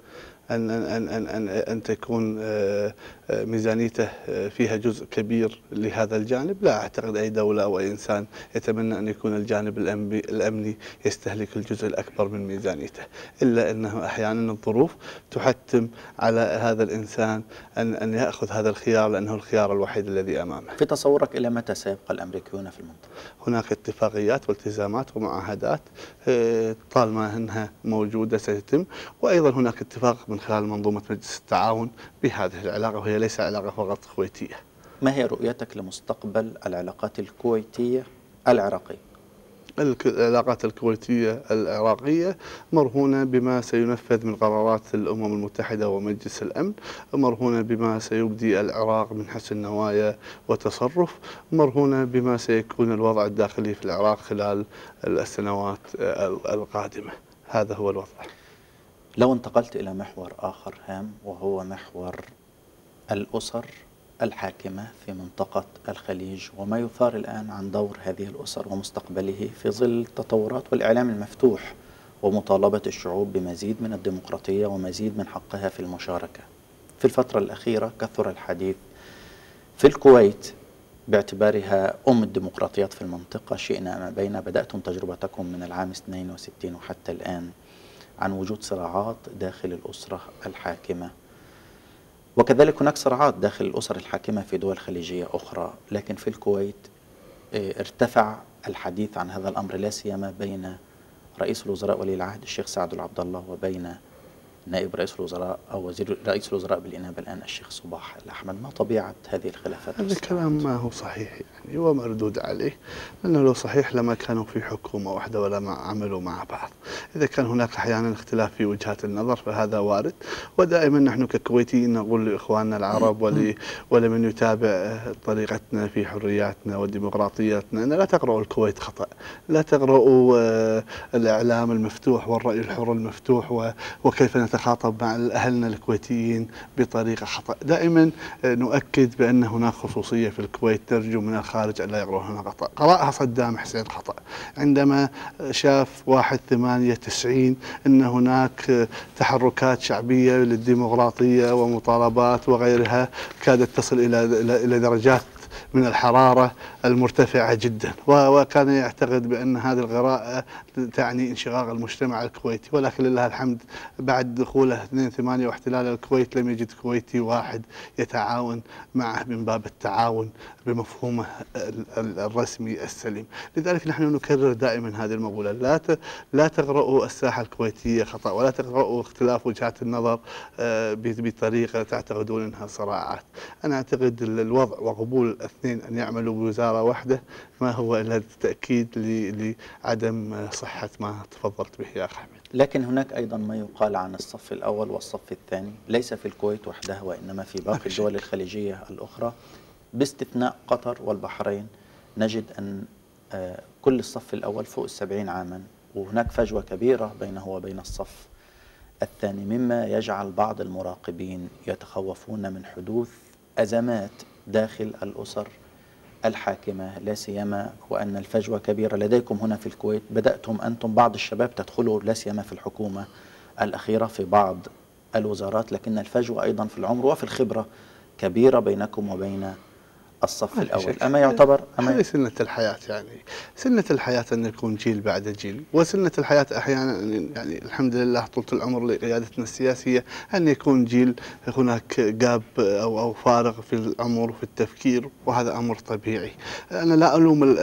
[SPEAKER 2] ان ان ان ان, أن تكون آه، ميزانيته آه، فيها جزء كبير لهذا الجانب؟ لا أعتقد أي دولة أو أي إنسان يتمنى أن يكون الجانب الأمني يستهلك الجزء الأكبر من ميزانيته، إلا أنه أحيانا الظروف تحتم على هذا الإنسان أن أن يأخذ هذا الخيار لأنه الخيار الوحيد الذي أمامه.
[SPEAKER 1] في تصورك إلى متى سيبقى الأمريكيون في المنطقة؟
[SPEAKER 2] هناك اتفاقيات والتزامات ومعاهدات آه، طالما أنها موجودة ستتم وأيضا هناك اتفاق من خلال منظومة مجلس التعاون بهذه العلاقة وهي ليس علاقة فقط كويتيه.
[SPEAKER 1] ما هي رؤيتك لمستقبل العلاقات الكويتية العراقية؟
[SPEAKER 2] العلاقات الكويتية العراقية مرهونة بما سينفذ من قرارات الأمم المتحدة ومجلس الأمن مرهونة بما سيبدي العراق من حسن نوايا وتصرف مرهونة بما سيكون الوضع الداخلي في العراق خلال السنوات القادمة هذا هو الوضع
[SPEAKER 1] لو انتقلت إلى محور آخر هام وهو محور الأسر الحاكمة في منطقة الخليج وما يثار الآن عن دور هذه الأسر ومستقبله في ظل التطورات والإعلام المفتوح ومطالبة الشعوب بمزيد من الديمقراطية ومزيد من حقها في المشاركة. في الفترة الأخيرة كثر الحديث في الكويت باعتبارها أم الديمقراطيات في المنطقة. شئنا ما بين بدأتم تجربتكم من العام 62 وحتى الآن عن وجود صراعات داخل الأسرة الحاكمة. وكذلك هناك صراعات داخل الأسر الحاكمة في دول خليجية أخرى لكن في الكويت آه، ارتفع الحديث عن هذا الأمر لا سيما بين رئيس الوزراء ولي العهد الشيخ سعد العبد الله وبين نائب رئيس الوزراء أو وزير رئيس الوزراء بالإنابة الآن الشيخ صباح الأحمد. ما طبيعة هذه الخلافات؟
[SPEAKER 2] هذا الكلام ما هو صحيح يعني ومردود عليه لأنه لو صحيح لما كانوا في حكومة واحدة ولا ما عملوا مع بعض. إذا كان هناك أحيانا اختلاف في وجهات النظر فهذا وارد. ودائما نحن ككويتيين نقول لإخواننا العرب ولي ولمن يتابع طريقتنا في حرياتنا وديمقراطياتنا أن لا تقرأوا الكويت خطأ. لا تقرأوا آه، الإعلام المفتوح والرأي الحر المفتوح وكيف نتخاطب مع أهلنا الكويتيين بطريقة خطأ. دائما آه، نؤكد بأن هناك خصوصية في الكويت نرجو من الخارج أن لا هنا خطأ. قرأها صدام حسين خطأ. عندما شاف واحد ثمانية تسعين أن هناك آه، تحركات شعبية للديمقراطية ومطالبات وغيرها كادت تصل إلى إلى درجات من الحرارة المرتفعة جدا. وكان يعتقد بأن هذه القراءة تعني انشقاق المجتمع الكويتي ولكن لله الحمد بعد دخوله 2 8 واحتلال الكويت لم يجد كويتي واحد يتعاون معه من باب التعاون بمفهومه الرسمي السليم. لذلك نحن نكرر دائما هذه المقولة لا لا تقرأوا الساحة الكويتية خطأ ولا تقرأوا اختلاف وجهات النظر آه، بطريقة تعتقدون أنها صراعات. أنا أعتقد الوضع وقبول الاثنين أن يعملوا بوزارة واحدة ما هو إلا تأكيد لعدم صحة ما تفضلت به يا أخ أحمد
[SPEAKER 1] لكن هناك أيضا ما يقال عن الصف الأول والصف الثاني. ليس في الكويت وحدها وإنما في باقي الدول الخليجية الأخرى. باستثناء قطر والبحرين نجد أن آه، كل الصف الأول فوق السبعين عاما. وهناك فجوة كبيرة بينه وبين الصف الثاني مما يجعل بعض المراقبين يتخوفون من حدوث أزمات داخل الأسر الحاكمة لا سيما وأن الفجوة كبيرة لديكم هنا في الكويت. بدأتم أنتم بعض الشباب تدخلوا لا سيما في الحكومة الأخيرة في بعض الوزارات لكن الفجوة أيضا في العمر وفي الخبرة كبيرة بينكم وبين الصف الأول. أما يعتبر
[SPEAKER 2] أما هذه سنة الحياة يعني. سنة الحياة أن يكون جيل بعد جيل. وسنة الحياة أحيانا يعني الحمد لله طولة العمر لقيادتنا السياسية أن يكون جيل هناك جاب أو أو فارغ في العمر وفي التفكير وهذا أمر طبيعي. أنا لا ألوم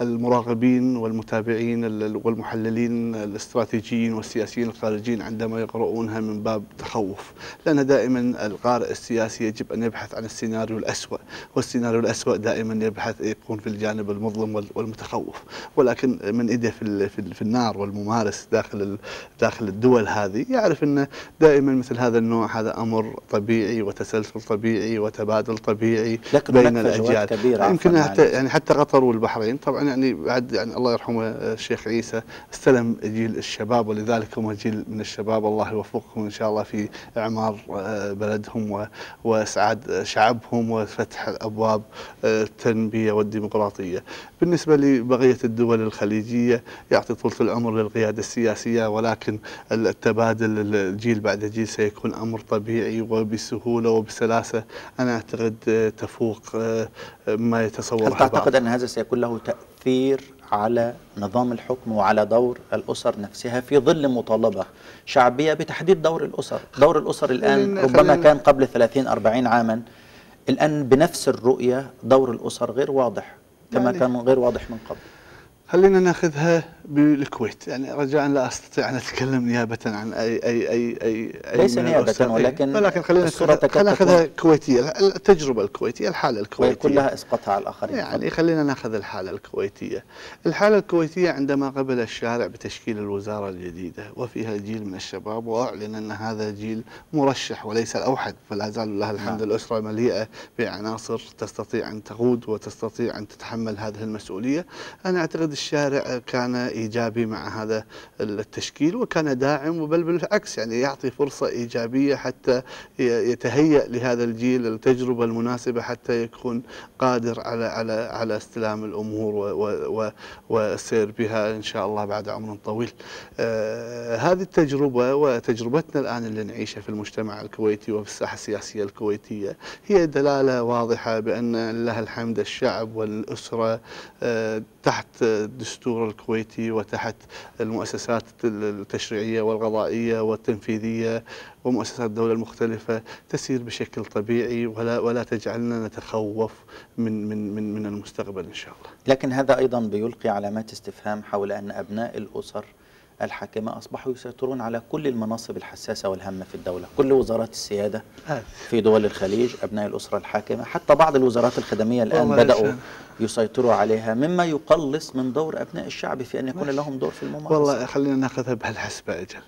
[SPEAKER 2] المراقبين والمتابعين والمحللين الاستراتيجيين والسياسيين الخارجيين عندما يقرؤونها من باب تخوف. لأن دائما القارئ السياسي يجب أن يبحث عن السيناريو الأسوأ الأسوأ والسيناريو الأسوأ دائما يبحث يكون في الجانب المظلم والمتخوف. ولكن من إيده في, في النار والممارس داخل داخل الدول هذه يعرف أن دائما مثل هذا النوع هذا أمر طبيعي وتسلسل طبيعي وتبادل طبيعي
[SPEAKER 1] بين الأجيال. كبيرة
[SPEAKER 2] يمكن حتى يعني حتى قطر والبحرين. طبعا يعني بعد يعني الله يرحمه الشيخ عيسى استلم جيل الشباب ولذلك هم جيل من الشباب. الله يوفقهم إن شاء الله في إعمار آه، بلدهم وإسعاد شعبهم فتح أبواب آه، التنمية والديمقراطية. بالنسبة لبقية الدول الخليجية يعطي طولة العمر للقيادة السياسية ولكن التبادل الجيل بعد جيل سيكون أمر طبيعي وبسهولة وبسلاسة. أنا أعتقد آه، تفوق آه، ما يتصور
[SPEAKER 1] هل تعتقد أن هذا سيكون له تأثير على نظام الحكم وعلى دور الأسر نفسها في ظل مطالبة شعبية بتحديد دور الأسر؟ دور الأسر الآن ربما كان قبل 30-40 عاما الآن بنفس الرؤية دور الأسر غير واضح كما يعني كان غير واضح من قبل.
[SPEAKER 2] خلينا ناخذها بالكويت. يعني رجاء لا أستطيع أن أتكلم نيابة عن اي اي اي اي, أي
[SPEAKER 1] ليس
[SPEAKER 2] الأستاذ.
[SPEAKER 1] ولكن
[SPEAKER 2] ولكن خلينا خلينا ناخذها كويتية. التجربة الكويتية الحالة الكويتية.
[SPEAKER 1] وكلها اسقطها على الآخرين.
[SPEAKER 2] يعني خلينا نأخذ الحالة الكويتية. الحالة الكويتية عندما قبل الشارع بتشكيل الوزارة الجديدة وفيها جيل من الشباب وأعلن أن هذا جيل مرشح وليس الأوحد فلا زال لله الحمد
[SPEAKER 1] نعم.
[SPEAKER 2] الأسرة مليئة بعناصر تستطيع أن تقود وتستطيع أن تتحمل هذه المسؤولية. أنا أعتقد الشارع كان إيجابي مع هذا التشكيل وكان داعم بل بالعكس يعني يعطي فرصة إيجابية حتى يتهيأ لهذا الجيل التجربة المناسبة حتى يكون قادر على على على استلام و- والسير بها إن شاء الله بعد عمر طويل. آه هذه التجربة وتجربتنا الآن اللي نعيشها في المجتمع الكويتي وفي الساحة السياسية الكويتية هي دلالة واضحة بأن لله الحمد الشعب والأسرة آه تحت الدستور الكويتي وتحت المؤسسات التشريعية والقضائيه والتنفيذية ومؤسسات الدولة المختلفة تسير بشكل طبيعي ولا ولا تجعلنا نتخوف من من من من المستقبل إن شاء الله.
[SPEAKER 1] لكن هذا أيضا بيلقي علامات استفهام حول أن أبناء الأسر الحاكمة أصبحوا يسيطرون على كل المناصب الحساسة والهامة في الدولة، كل وزارات السيادة في دول الخليج أبناء الأسرة الحاكمة، حتى بعض الوزارات الخدمية الآن
[SPEAKER 2] والله
[SPEAKER 1] بدأوا
[SPEAKER 2] شان.
[SPEAKER 1] يسيطروا عليها مما يقلص من دور أبناء الشعب في أن يكون لهم دور في الممارسة.
[SPEAKER 2] والله خلينا ناخذها بهالحسبة أجل.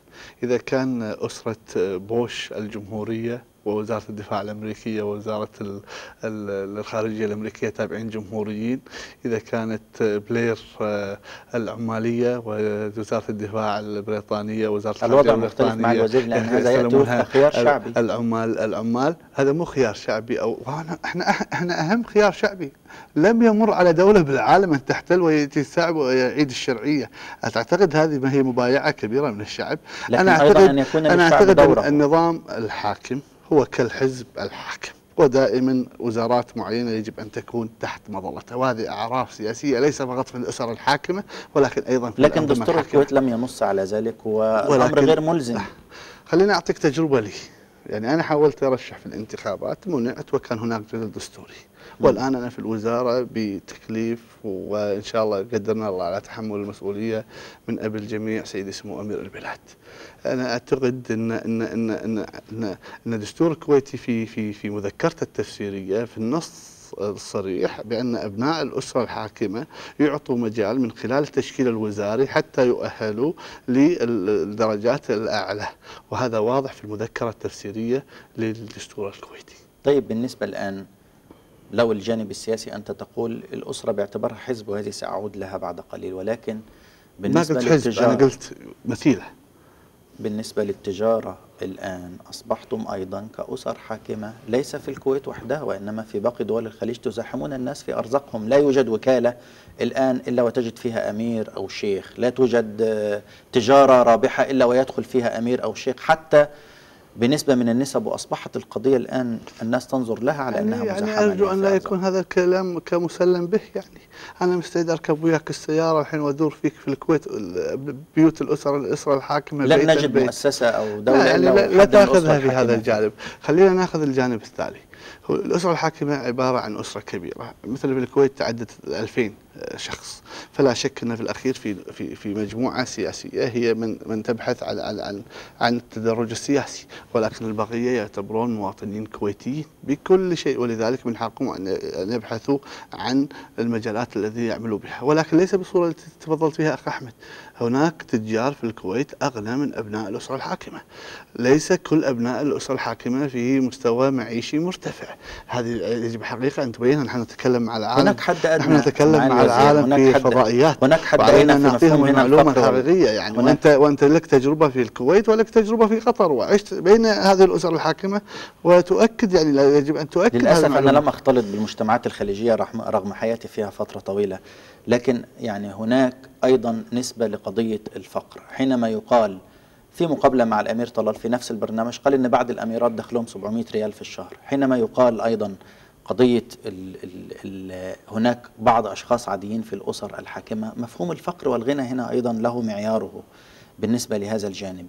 [SPEAKER 2] إذا كان أسرة بوش الجمهورية ووزارة الدفاع الأمريكية ووزارة ال- ال- الخارجية الأمريكية تابعين جمهوريين إذا كانت بلير آه، العمالية ووزارة الدفاع البريطانية ووزارة
[SPEAKER 1] الوضع مختلف مع الوزير لأن هذا يأتي
[SPEAKER 2] يستلمونها
[SPEAKER 1] وفق خيار شعبي.
[SPEAKER 2] العمال العمال هذا مو خيار شعبي أو إحنا إحنا أهم خيار شعبي لم يمر على دولة بالعالم أن تحتل ويتستعب ويعيد الشرعية أعتقد هذه ما هي مبايعة كبيرة من الشعب
[SPEAKER 1] لكن أيضاً أن يكون
[SPEAKER 2] أنا أعتقد. أن النظام الحاكم هو كالحزب الحاكم ودائما وزارات معينة يجب أن تكون تحت مظلته وهذه أعراف سياسية ليس فقط في الأسر الحاكمة ولكن أيضا في
[SPEAKER 1] لكن دستور. الكويت لم ينص على ذلك والامر
[SPEAKER 2] ولكن-
[SPEAKER 1] غير ملزم.
[SPEAKER 2] خليني أعطيك تجربة لي يعني أنا حاولت أرشح في الانتخابات منعت وكان هناك جدل دستوري والآن أنا في الوزارة بتكليف وإن شاء الله قدرنا الله على تحمل المسؤولية من أبي الجميع سيدي سمو أمير البلاد. أنا أعتقد أن أن أن أن أن, أن الدستور الكويتي في في في مذكرته التفسيرية في النص الصريح بأن أبناء الأسرة الحاكمة يعطوا مجال من خلال التشكيل الوزاري حتى يؤهلوا للدرجات الأعلى. وهذا واضح في المذكرة التفسيرية للدستور الكويتي.
[SPEAKER 1] طيب بالنسبة الآن لو الجانب السياسي أنت تقول الأسرة باعتبارها حزب وهذه سأعود لها بعد قليل ولكن
[SPEAKER 2] ما
[SPEAKER 1] بالنسبة
[SPEAKER 2] قلت حزب أنا قلت مثيلة.
[SPEAKER 1] بالنسبة للتجارة الآن أصبحتم أيضا كأسر حاكمة ليس في الكويت وحدها وإنما في باقي دول الخليج تزاحمون الناس في أرزاقهم. لا يوجد وكالة الآن إلا وتجد فيها أمير أو شيخ. لا توجد تجارة رابحة إلا ويدخل فيها أمير أو شيخ. حتى بنسبة من النسب وأصبحت القضية الآن الناس تنظر لها على أنها
[SPEAKER 2] يعني,
[SPEAKER 1] مزاحمة
[SPEAKER 2] يعني أرجو أن لا يكون هذا الكلام كمسلم به يعني أنا مستعد أركب وياك السيارة الحين وأدور فيك في الكويت ال- بيوت الأسر الأسرة الحاكمة
[SPEAKER 1] لن نجد
[SPEAKER 2] بيت.
[SPEAKER 1] مؤسسة أو دولة
[SPEAKER 2] لا, يعني لا, لا تأخذها في هذا. الجانب خلينا نأخذ الجانب التالي الأسرة الحاكمة عبارة عن أسرة كبيرة مثل في الكويت تعدت 2000 شخص. فلا شك أن في الأخير في في في مجموعة سياسية هي من من تبحث عن عن عن, عن التدرج السياسي. ولكن البقية يعتبرون مواطنين كويتيين بكل شيء. ولذلك من حقهم أن يبحثوا عن المجالات التي يعملوا بها. ولكن ليس بالصورة التي تفضلت فيها أخ أحمد. هناك تجار في الكويت أغنى من أبناء الأسرة الحاكمة. ليس كل أبناء الأسرة الحاكمة في مستوى معيشي مرتفع. هذه يجب حقيقة أن تبينها نحن نتكلم مع العالم.
[SPEAKER 1] هناك حد أدنى
[SPEAKER 2] نحن نتكلم
[SPEAKER 1] مع.
[SPEAKER 2] العالم
[SPEAKER 1] هناك
[SPEAKER 2] في
[SPEAKER 1] حد-
[SPEAKER 2] فضائيات.
[SPEAKER 1] هناك حد أدنى في
[SPEAKER 2] نعطيهم المعلومة الحقيقية يعني. وأنت وأنت لك تجربة في الكويت ولك تجربة في قطر. وعشت بين هذه الأسر الحاكمة. وتؤكد يعني لا يجب أن تؤكد
[SPEAKER 1] للأسف أنا. لم أختلط بالمجتمعات الخليجية رغم, رغم حياتي فيها فترة طويلة. لكن يعني هناك أيضا نسبة لقضية الفقر. حينما يقال في مقابلة مع الأمير طلال في نفس البرنامج قال إن بعض الأميرات دخلهم 700 ريال في الشهر. حينما يقال أيضا قضية ال ال ال هناك بعض أشخاص عاديين في الأسر الحاكمة مفهوم الفقر والغنى هنا أيضا له معياره بالنسبة لهذا الجانب.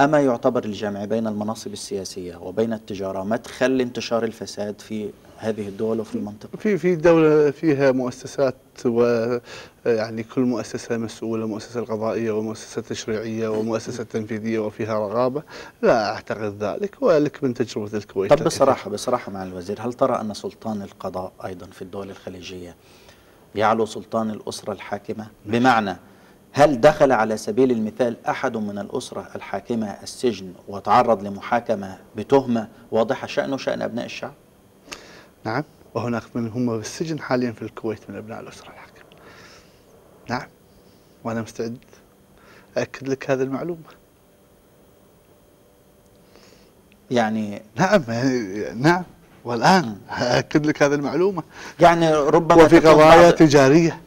[SPEAKER 1] أما يعتبر الجمع بين المناصب السياسية وبين التجارة مدخل لانتشار الفساد في هذه الدول وفي المنطقة.
[SPEAKER 2] في في دولة فيها مؤسسات ويعني كل مؤسسة مسؤولة مؤسسة القضائية ومؤسسة تشريعية ومؤسسة تنفيذية وفيها رغابة. لا أعتقد ذلك ولك من تجربة الكويت
[SPEAKER 1] طب بصراحة بصراحة مع الوزير هل ترى أن سلطان القضاء أيضا في الدول الخليجية يعلو سلطان الأسرة الحاكمة؟ بمعنى هل دخل على سبيل المثال أحد من الأسرة الحاكمة السجن وتعرض لمحاكمة بتهمة واضحة شأنه شأن أبناء الشعب؟
[SPEAKER 2] نعم. وهناك من هم بالسجن حاليا في الكويت من أبناء الأسرة الحاكمة نعم. وأنا مستعد أأكد لك هذه المعلومة.
[SPEAKER 1] يعني
[SPEAKER 2] نعم يعني نعم. والآن أأكد لك هذه المعلومة.
[SPEAKER 1] يعني ربما
[SPEAKER 2] وفي قضايا تجارية.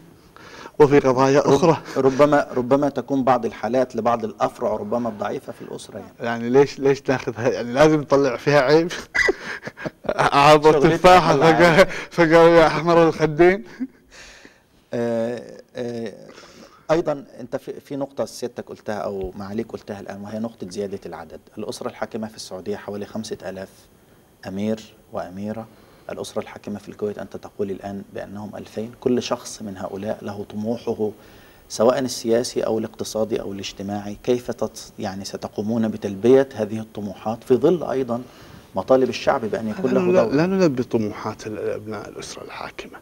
[SPEAKER 2] وفي قضايا أخرى.
[SPEAKER 1] ربما ربما تكون بعض الحالات لبعض الأفرع ربما ضعيفة في الأسرة يعني.
[SPEAKER 2] يعني ليش ليش تاخذها يعني لازم نطلع فيها عيب؟ عرض
[SPEAKER 1] شغلتك
[SPEAKER 2] التفاحة
[SPEAKER 1] تطلع.
[SPEAKER 2] فقال فقال يا أحمر الخدين.
[SPEAKER 1] آه، آه، أيضا أنت في في نقطة سيادتك قلتها أو معاليك قلتها الآن وهي نقطة زيادة العدد. الأسرة الحاكمة في السعودية حوالي خمسة ألاف أمير وأميرة. الأسرة الحاكمة في الكويت أنت تقول الآن بأنهم 2000 كل شخص من هؤلاء له طموحه سواء السياسي أو الاقتصادي أو الاجتماعي كيف تت يعني ستقومون بتلبية هذه الطموحات؟ في ظل أيضا مطالب الشعب بأن يكون له دور.
[SPEAKER 2] لا نلبي طموحات أبناء الأسرة الحاكمة.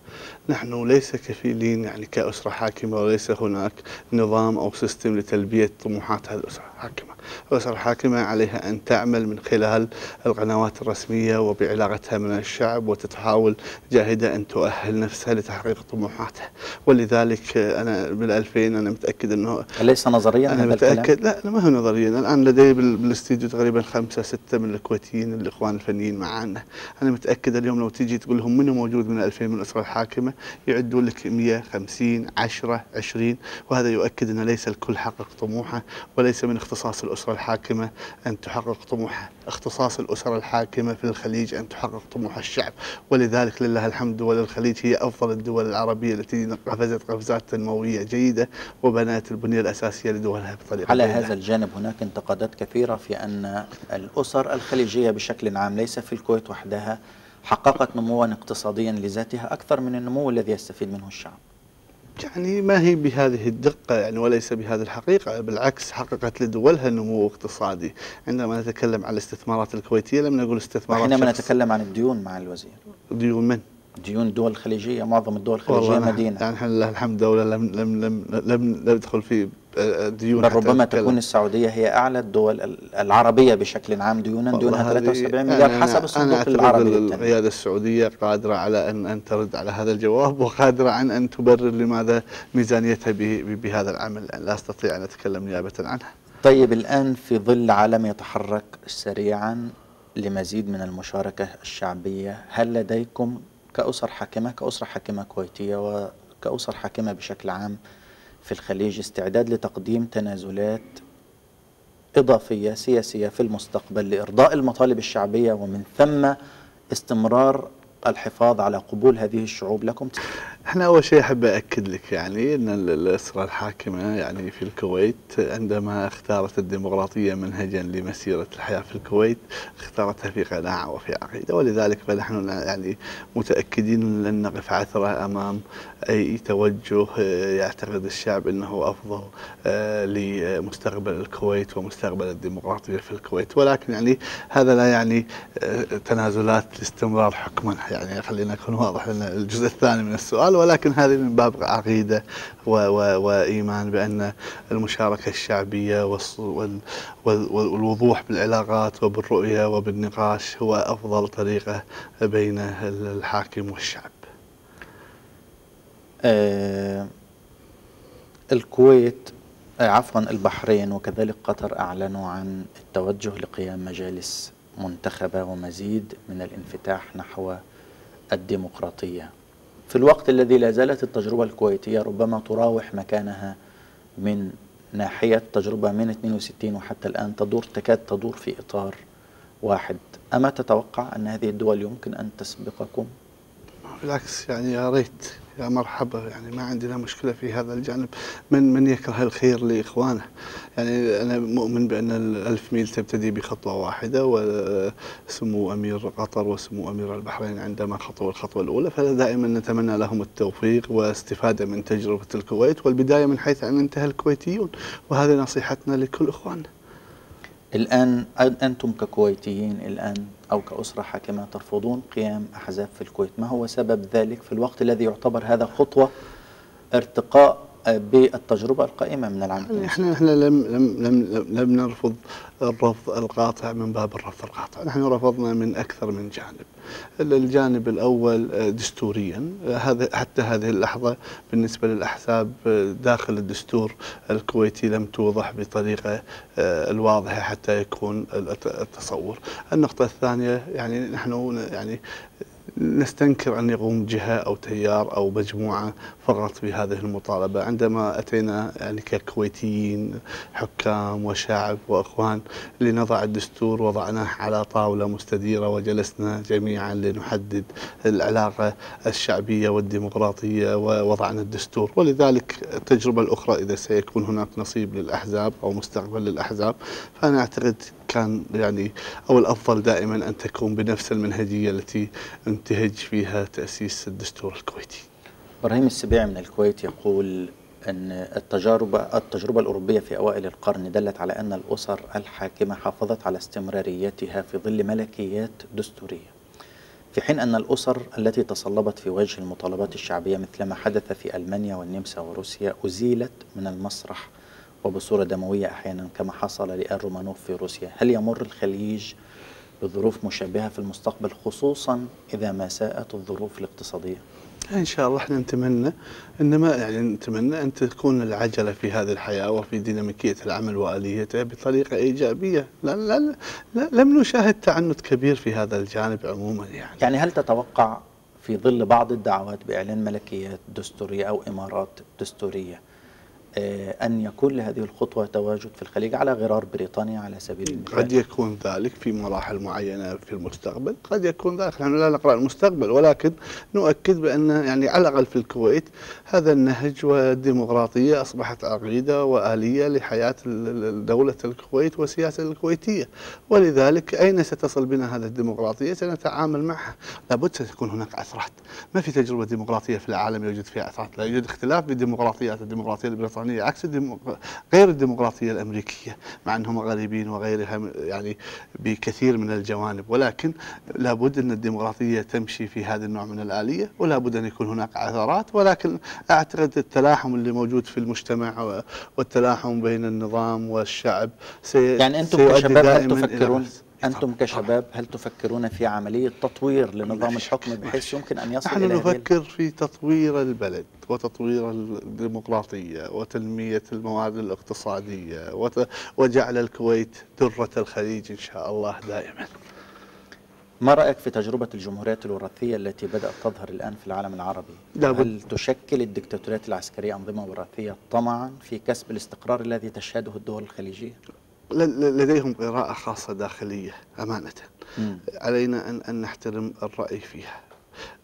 [SPEAKER 2] نحن ليس كفيلين يعني كأسرة حاكمة وليس هناك نظام أو سيستم لتلبية طموحات هذه الأسرة. الحاكمة الأسرة الحاكمة عليها أن تعمل من خلال القنوات الرسمية وبعلاقتها من الشعب وتحاول جاهدة أن تؤهل نفسها لتحقيق طموحاتها. ولذلك أنا بال2000 أنا متأكد أنه
[SPEAKER 1] أليس نظريا
[SPEAKER 2] أنا؟ متأكد لا لا، ما هو نظريا. الآن لدي بال- بالاستديو تقريبا خمسة ستة من الكويتيين الإخوان الفنيين معنا أنا متأكد اليوم لو تيجي تقول لهم منو موجود من 2000 من الأسرة الحاكمة يعدوا لك 150 10 20 وهذا يؤكد أن ليس الكل حقق طموحه وليس من اختصاص الأسرة الحاكمة أن تحقق طموحها اختصاص الأسرة الحاكمة في الخليج أن تحقق طموح الشعب ولذلك لله الحمد دول الخليج هي أفضل الدول العربية التي قفزت قفزات تنموية جيدة وبنت البنية الأساسية لدولها بطريقة
[SPEAKER 1] على
[SPEAKER 2] جيدة.
[SPEAKER 1] هذا الجانب هناك انتقادات كثيرة في أن الأسر الخليجية بشكل عام ليس في الكويت وحدها حققت نموا اقتصاديا لذاتها أكثر من النمو الذي يستفيد منه الشعب
[SPEAKER 2] يعني ما هي بهذه الدقة يعني وليس بهذه الحقيقة بالعكس حققت لدولها نمو اقتصادي عندما نتكلم عن الاستثمارات الكويتية لم نقول استثمارات
[SPEAKER 1] وحينما
[SPEAKER 2] شخص.
[SPEAKER 1] نتكلم عن الديون مع الوزير
[SPEAKER 2] ديون من؟
[SPEAKER 1] ديون الدول الخليجية معظم الدول الخليجية مدينة
[SPEAKER 2] يعني إحنا لله الحمد دولة لم لم لم لم ندخل في ديون
[SPEAKER 1] بل ربما. تكون السعودية هي أعلى الدول ال- العربية بشكل عام ديونا ديونها
[SPEAKER 2] هذه-
[SPEAKER 1] 73 مليار حسب الصندوق العربي
[SPEAKER 2] القيادة السعودية قادرة على أن أن ترد على هذا الجواب وقادرة عن أن تبرر لماذا ميزانيتها به- به- بهذا العمل. لا أستطيع أن أتكلم نيابة عنها.
[SPEAKER 1] طيب الآن في ظل عالم يتحرك سريعا لمزيد من المشاركة الشعبية هل لديكم كأسر حاكمة كأسرة حاكمة كويتية وكأسر حاكمة بشكل عام في الخليج استعداد لتقديم تنازلات إضافية سياسية في المستقبل لإرضاء المطالب الشعبية ومن ثم استمرار الحفاظ على قبول هذه الشعوب. لكم
[SPEAKER 2] إحنا اول شيء احب اكد لك يعني إن ال- الأسرة الحاكمة يعني في الكويت عندما اختارت الديمقراطية منهجا لمسيرة الحياة في الكويت اختارتها في قناعه وفي عقيدة. ولذلك فنحن يعني متأكدين لن نقف عثرة أمام أي توجه آه، يعتقد الشعب إنه أفضل آه، لمستقبل الكويت ومستقبل الديمقراطية في الكويت. ولكن يعني هذا لا يعني آه، تنازلات لاستمرار حكمنا يعني خلينا نكون واضح لأن الجزء الثاني من السؤال ولكن هذه من باب عقيدة و و وإيمان بأن المشاركة الشعبية والص- وال وال والوضوح بالعلاقات وبالرؤية وبالنقاش هو أفضل طريقة بين الحاكم والشعب.
[SPEAKER 1] آه، الكويت آه، عفوا البحرين وكذلك قطر أعلنوا عن التوجه لقيام مجالس منتخبة ومزيد من الانفتاح نحو الديمقراطية في الوقت الذي لا زالت التجربة الكويتية ربما تراوح مكانها من ناحية تجربة من 62 وحتى الآن تدور تكاد تدور في إطار واحد. أما تتوقع أن هذه الدول يمكن أن تسبقكم؟
[SPEAKER 2] بالعكس يعني يا ريت. يا مرحبا يعني ما عندنا مشكلة في هذا الجانب. من من يكره الخير لإخوانه؟ يعني أنا مؤمن بأن الألف ميل تبتدي بخطوة واحدة وسمو أمير قطر وسمو أمير البحرين عندما خطوا الخطوة الأولى فدائما نتمنى لهم التوفيق واستفادة من تجربة الكويت والبداية من حيث أن انتهى الكويتيون. وهذه نصيحتنا لكل إخواننا.
[SPEAKER 1] الآن أنتم ككويتيين الآن أو كأسرة حاكمة ترفضون قيام أحزاب في الكويت. ما هو سبب ذلك في الوقت الذي يعتبر هذا خطوة ارتقاء بالتجربة القائمة من العام
[SPEAKER 2] يعني إحنا إحنا لم لم لم لم نرفض الرفض القاطع من باب الرفض القاطع، نحن رفضنا من أكثر من جانب. الجانب الأول دستوريا هذا حتى هذه اللحظة بالنسبة للأحزاب داخل الدستور الكويتي لم توضح بطريقة الواضحة حتى يكون التصور. النقطة الثانية يعني نحن يعني نستنكر أن يقوم جهة أو تيار أو مجموعة فقط بهذه المطالبة. عندما أتينا يعني ككويتيين حكام وشعب وأخوان لنضع الدستور وضعناه على طاولة مستديرة وجلسنا جميعا لنحدد العلاقة الشعبية والديمقراطية ووضعنا الدستور. ولذلك التجربة الأخرى إذا سيكون هناك نصيب للأحزاب أو مستقبل للأحزاب فأنا أعتقد كان يعني أو الأفضل دائما أن تكون بنفس المنهجية التي انتهج فيها تأسيس الدستور الكويتي.
[SPEAKER 1] إبراهيم السبيعي من الكويت يقول أن التجارب التجربة الأوروبية في أوائل القرن دلت على أن الأسر الحاكمة حافظت على استمراريتها في ظل ملكيات دستورية. في حين أن الأسر التي تصلبت في وجه المطالبات الشعبية مثلما حدث في ألمانيا والنمسا وروسيا أزيلت من المسرح وبصورة دموية أحيانا كما حصل لآل رومانوف في روسيا. هل يمر الخليج بظروف مشابهة في المستقبل خصوصا إذا ما ساءت الظروف الاقتصادية؟
[SPEAKER 2] إن شاء الله إحنا نتمنى إنما يعني نتمنى أن تكون العجلة في هذه الحياة وفي ديناميكية العمل وآليته بطريقة إيجابية، لا لا لا لم نشاهد تعنت كبير في هذا الجانب عموما يعني.
[SPEAKER 1] يعني هل تتوقع في ظل بعض الدعوات بإعلان ملكيات دستورية أو إمارات دستورية أن يكون لهذه الخطوة تواجد في الخليج على غرار بريطانيا على سبيل المثال.
[SPEAKER 2] قد يكون ذلك في مراحل معينة في المستقبل. قد يكون ذلك. نحن لا نقرأ المستقبل ولكن نؤكد بأن يعني على الأقل في الكويت هذا النهج والديمقراطية أصبحت عقيدة وآلية لحياة دولة الكويت والسياسة الكويتية. ولذلك أين ستصل بنا هذه الديمقراطية؟ سنتعامل معها. لابد ستكون هناك عثرات ما في تجربة ديمقراطية في العالم يوجد فيها عثرات لا يوجد اختلاف بالديمقراطيات الديمقراطية البريطانية البريطانية عكس غير الديمقراطية الأمريكية مع أنهم غريبين وغيرها يعني بكثير من الجوانب ولكن لابد أن الديمقراطية تمشي في هذا النوع من الآلية ولابد أن يكون هناك عثرات ولكن أعتقد التلاحم اللي موجود في المجتمع والتلاحم بين النظام والشعب
[SPEAKER 1] سي يعني أنتم كشباب هل تفكرون أنتم كشباب هل تفكرون في عملية تطوير لنظام الحكم بحيث يمكن أن يصل
[SPEAKER 2] إلى نحن نفكر في تطوير البلد وتطوير الديمقراطية وتنمية الموارد الاقتصادية وجعل الكويت درة الخليج إن شاء الله دائما
[SPEAKER 1] ما رأيك في تجربة الجمهوريات الوراثية التي بدأت تظهر الآن في العالم العربي؟ هل تشكل الدكتاتوريات العسكرية أنظمة وراثية طمعا في كسب الاستقرار الذي تشهده الدول الخليجية؟
[SPEAKER 2] لديهم قراءة خاصة داخلية أمانة. م. علينا أن, أن نحترم الرأي فيها.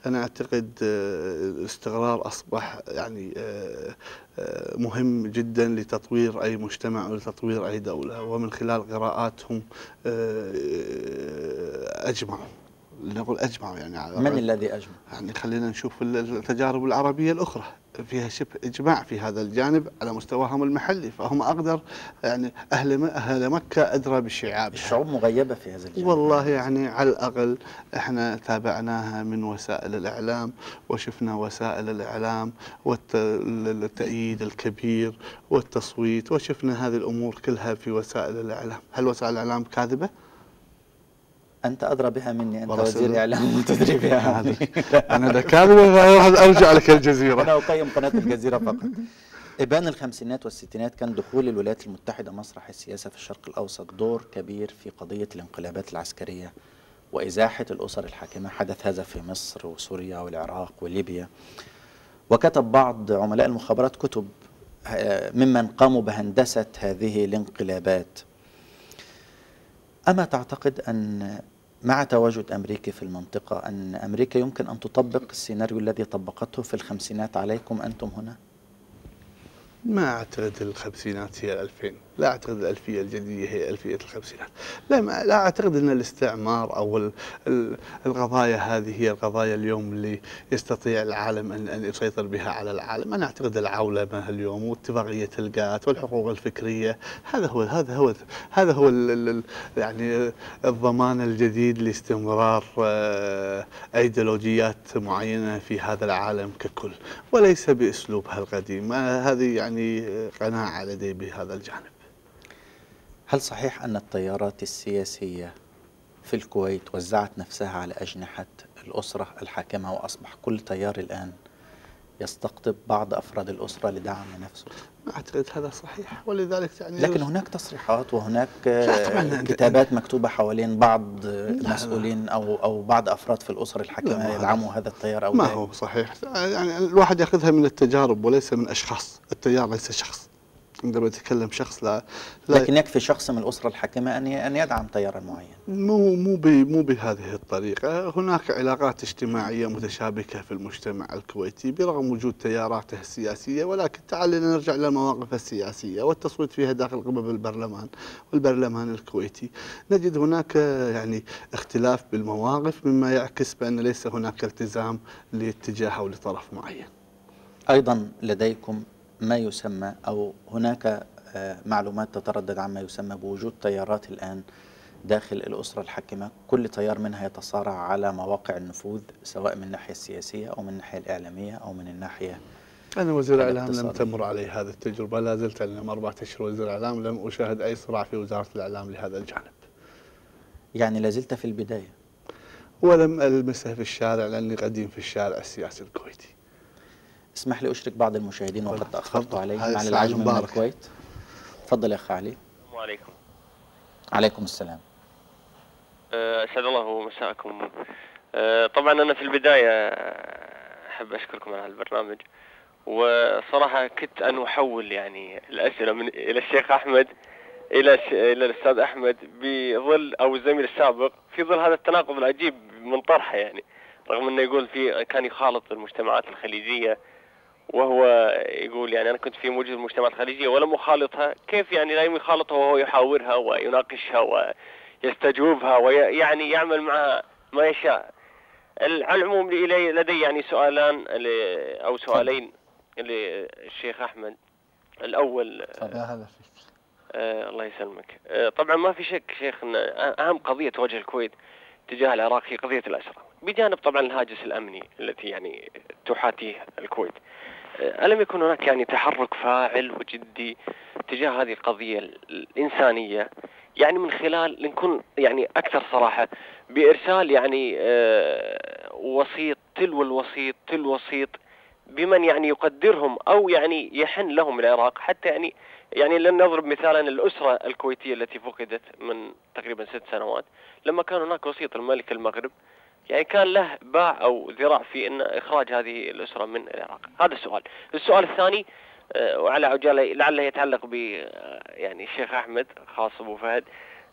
[SPEAKER 2] أنا أعتقد آه، الاستقرار أصبح يعني آه، آه، مهم جدا لتطوير أي مجتمع ولتطوير أي دولة ومن خلال قراءاتهم أجمعوا لنقول أجمعوا يعني
[SPEAKER 1] من الذي أجمع؟
[SPEAKER 2] يعني خلينا نشوف التجارب العربية الأخرى. فيها شبه إجماع في هذا الجانب على مستواهم المحلي فهم أقدر يعني أهل أهل مكة أدرى بشعابها.
[SPEAKER 1] الشعوب مغيبة في هذا الجانب.
[SPEAKER 2] والله يعني على الأقل إحنا تابعناها من وسائل الإعلام وشفنا وسائل الإعلام والتأييد الكبير والتصويت وشفنا هذه الأمور كلها في وسائل الإعلام. هل وسائل الإعلام كاذبة؟
[SPEAKER 1] أنت أدرى بها مني أنت وزير إعلام وتدري بها
[SPEAKER 2] أنا إذا كان أرجع لك الجزيرة.
[SPEAKER 1] أنا أقيم قناة الجزيرة فقط. إبان الخمسينات والستينات كان دخول الولايات المتحدة مسرح السياسة في الشرق الأوسط دور كبير في قضية الانقلابات العسكرية وإزاحة الأسر الحاكمة. حدث هذا في مصر وسوريا والعراق وليبيا. وكتب بعض عملاء المخابرات كتب آه، ممن قاموا بهندسة هذه الانقلابات. أما تعتقد أن مع تواجد أمريكا في المنطقة أن أمريكا يمكن أن تطبق السيناريو الذي طبقته في الخمسينات عليكم أنتم هنا؟
[SPEAKER 2] ما أعتقد الخمسينات هي الألفين لا أعتقد الألفية الجديدة هي ألفية الخمسينات. لا ما لا أعتقد أن الاستعمار ال- القضايا هذه هي القضايا اليوم اللي يستطيع العالم ان أن يسيطر بها على العالم. أنا أعتقد العولمة اليوم واتفاقية الجات والحقوق الفكرية هذا هو هذا هو هذا هو يعني الضمان الجديد لاستمرار آه، أيديولوجيات معينة في هذا العالم ككل وليس بأسلوبها القديم. آه، هذه يعني قناعة لدي بهذا الجانب.
[SPEAKER 1] هل صحيح أن التيارات السياسية في الكويت وزعت نفسها على أجنحة الأسرة الحاكمة وأصبح كل تيار الآن يستقطب بعض أفراد الأسرة لدعم نفسه؟
[SPEAKER 2] ما أعتقد هذا صحيح ولذلك يعني
[SPEAKER 1] لكن هناك تصريحات وهناك كتابات مكتوبة حوالين بعض. المسؤولين أو أو بعض أفراد في الأسر الحاكمة يدعموا هذا التيار أو
[SPEAKER 2] ما. هو صحيح. يعني الواحد يأخذها من التجارب وليس من أشخاص. التيار ليس شخص. عندما يتكلم شخص لا, لا
[SPEAKER 1] لكن يكفي شخص من الأسرة الحاكمة أن أن يدعم تيارا معين
[SPEAKER 2] مو مو مو بهذه الطريقة، هناك علاقات اجتماعية متشابكة في المجتمع الكويتي برغم وجود تياراته السياسية ولكن تعال نرجع للمواقف السياسية والتصويت فيها داخل قبب البرلمان والبرلمان الكويتي، نجد هناك يعني اختلاف بالمواقف مما يعكس بأن ليس هناك التزام لاتجاه أو لطرف معين.
[SPEAKER 1] أيضا لديكم ما يسمى أو هناك آه، معلومات تتردد عما يسمى بوجود تيارات الآن داخل الأسرة الحاكمة كل تيار منها يتصارع على مواقع النفوذ سواء من الناحية السياسية أو من الناحية الإعلامية أو من الناحية
[SPEAKER 2] أنا وزير الإعلام لم. تمر علي هذه التجربة لا زلت أنا أربعة أشهر وزير الإعلام لم أشاهد أي صراع في وزارة الإعلام لهذا الجانب.
[SPEAKER 1] يعني لازلت في البداية
[SPEAKER 2] ولم ألمسه في الشارع لأني قديم في الشارع السياسي الكويتي
[SPEAKER 1] اسمح لي أشرك بعض المشاهدين وقد. تأخرت. عليهم على العجم من. الكويت تفضل يا أخ علي
[SPEAKER 3] السلام عليكم
[SPEAKER 1] عليكم السلام
[SPEAKER 3] أه، أسعد الله مساءكم أه، طبعا أنا في البداية أه، أحب أشكركم على البرنامج وصراحة كنت أن أحول يعني الأسئلة من إلى الشيخ أحمد إلى ش- إلى الأستاذ أحمد بظل أو الزميل السابق في ظل هذا التناقض العجيب من طرحه يعني رغم إنه يقول في كان يخالط المجتمعات الخليجية وهو يقول يعني أنا كنت في موجود المجتمعات الخليجيه ولم اخالطها كيف يعني لا يخالطها وهو يحاورها ويناقشها ويستجوبها ويعني يعمل معها ما يشاء. على العموم لي- لدي يعني سؤالان أو سؤالين للشيخ أحمد. الأول
[SPEAKER 2] يا هلا فيك
[SPEAKER 3] آه الله يسلمك. آه طبعا ما في شك شيخ إن أهم قضية تواجه الكويت تجاه العراق هي قضية الاسرى بجانب طبعا الهاجس الأمني التي يعني تحاتيه الكويت. ألم يكن هناك يعني تحرك فاعل وجدي تجاه هذه القضية ال- الإنسانية؟ يعني من خلال نكون يعني أكثر صراحة بإرسال يعني آه وسيط تلو الوسيط تلو الوسيط بمن يعني يقدرهم أو يعني يحن لهم العراق. حتى يعني يعني لن نضرب مثالا الأسرة الكويتية التي فقدت من تقريبا ست سنوات. لما كان هناك وسيط الملك المغرب يعني كان له باع أو ذراع في أن إخراج هذه الأسرة من العراق. هذا السؤال. السؤال الثاني آه، وعلى عجالة لعله يتعلق ب آه، يعني الشيخ أحمد خاص أبو فهد.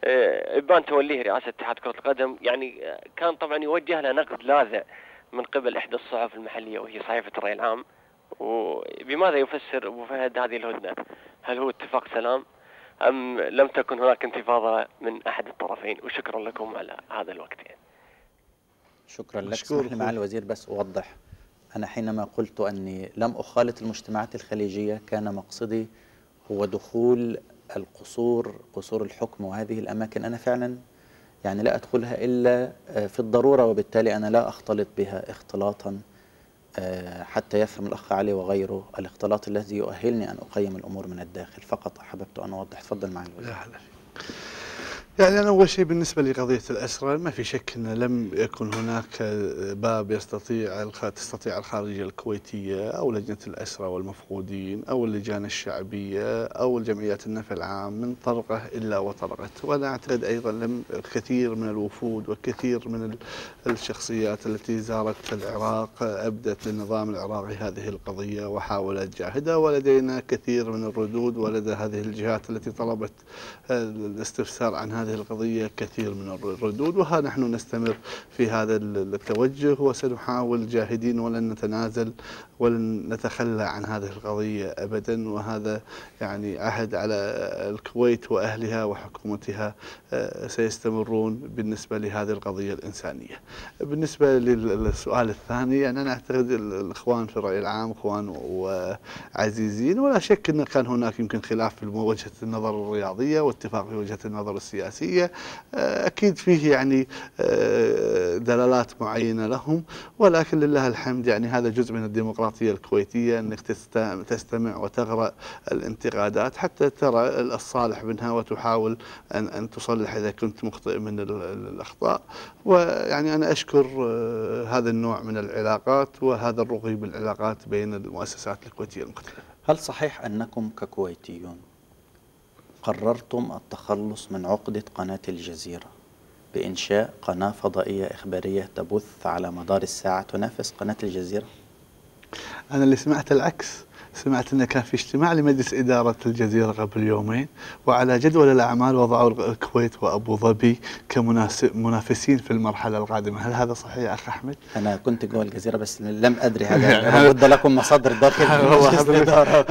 [SPEAKER 3] آه، إبان توليه رئاسة اتحاد كرة القدم. يعني كان طبعا يوجه له نقد لاذع من قبل إحدى الصحف المحلية وهي صحيفة الرأي العام. وبماذا يفسر أبو فهد هذه الهدنة؟ هل هو اتفاق سلام أم لم تكن هناك انتفاضة من أحد الطرفين؟ وشكرا لكم على هذا الوقت يعني.
[SPEAKER 1] شكرا لك. اسمح لي مع
[SPEAKER 2] أخوي.
[SPEAKER 1] الوزير بس أوضح. أنا حينما قلت أني لم أخالط المجتمعات الخليجية كان مقصدي هو دخول القصور قصور الحكم وهذه الأماكن. أنا فعلا يعني لا أدخلها إلا آه، في الضرورة وبالتالي أنا لا أختلط بها اختلاطا آه، حتى يفهم الأخ علي وغيره. الاختلاط الذي يؤهلني أن أقيم الأمور من الداخل. فقط أحببت أن أوضح. تفضل معي الوزير.
[SPEAKER 2] يعني أنا أول شيء بالنسبة لقضية الأسرة ما في شك أن لم يكن هناك باب يستطيع تستطيع الخارجية الكويتية أو لجنة الأسرة والمفقودين أو اللجان الشعبية أو الجمعيات النفع العام من طرقه إلا وطرقت وأنا أعتقد أيضا لم الكثير من الوفود والكثير من ال- الشخصيات التي زارت العراق أبدت للنظام العراقي هذه القضية وحاولت جاهدها ولدينا كثير من الردود ولدى هذه الجهات التي طلبت الاستفسار عن هذه هذه القضية كثير من الردود وها نحن نستمر في هذا التوجه وسنحاول جاهدين ولن نتنازل ولن نتخلى عن هذه القضية أبدا وهذا يعني عهد على الكويت وأهلها وحكومتها آه، سيستمرون بالنسبة لهذه القضية الإنسانية. بالنسبة للسؤال الثاني يعني أنا أعتقد الإخوان في الرأي العام إخوان وعزيزين ولا شك أن كان هناك يمكن خلاف في وجهة النظر الرياضية واتفاق في وجهة النظر السياسية. آه، أكيد فيه يعني آه، دلالات معينة لهم ولكن لله الحمد يعني هذا جزء من الديمقراطية الكويتية أنك تستمع وتغرأ الانتقادات حتى ترى الصالح منها وتحاول أن, أن تصلح إذا كنت مخطئ من الأخطاء ويعني أنا أشكر آه، هذا النوع من العلاقات وهذا الرقي بالعلاقات بين المؤسسات الكويتية المختلفة
[SPEAKER 1] هل صحيح أنكم ككويتيون قررتم التخلص من عقدة قناة الجزيرة بإنشاء قناة فضائية إخبارية تبث على مدار الساعة تنافس قناة الجزيرة؟
[SPEAKER 2] أنا اللي سمعت العكس. سمعت أنه كان في اجتماع لمجلس إدارة الجزيرة قبل يومين وعلى جدول الأعمال وضعوا الكويت وأبو ظبي كمنافسين في المرحلة القادمة. هل هذا صحيح يا أخ أحمد؟
[SPEAKER 1] أنا كنت جوا الجزيرة بس لم أدري هذا لابد لكم مصادر داخل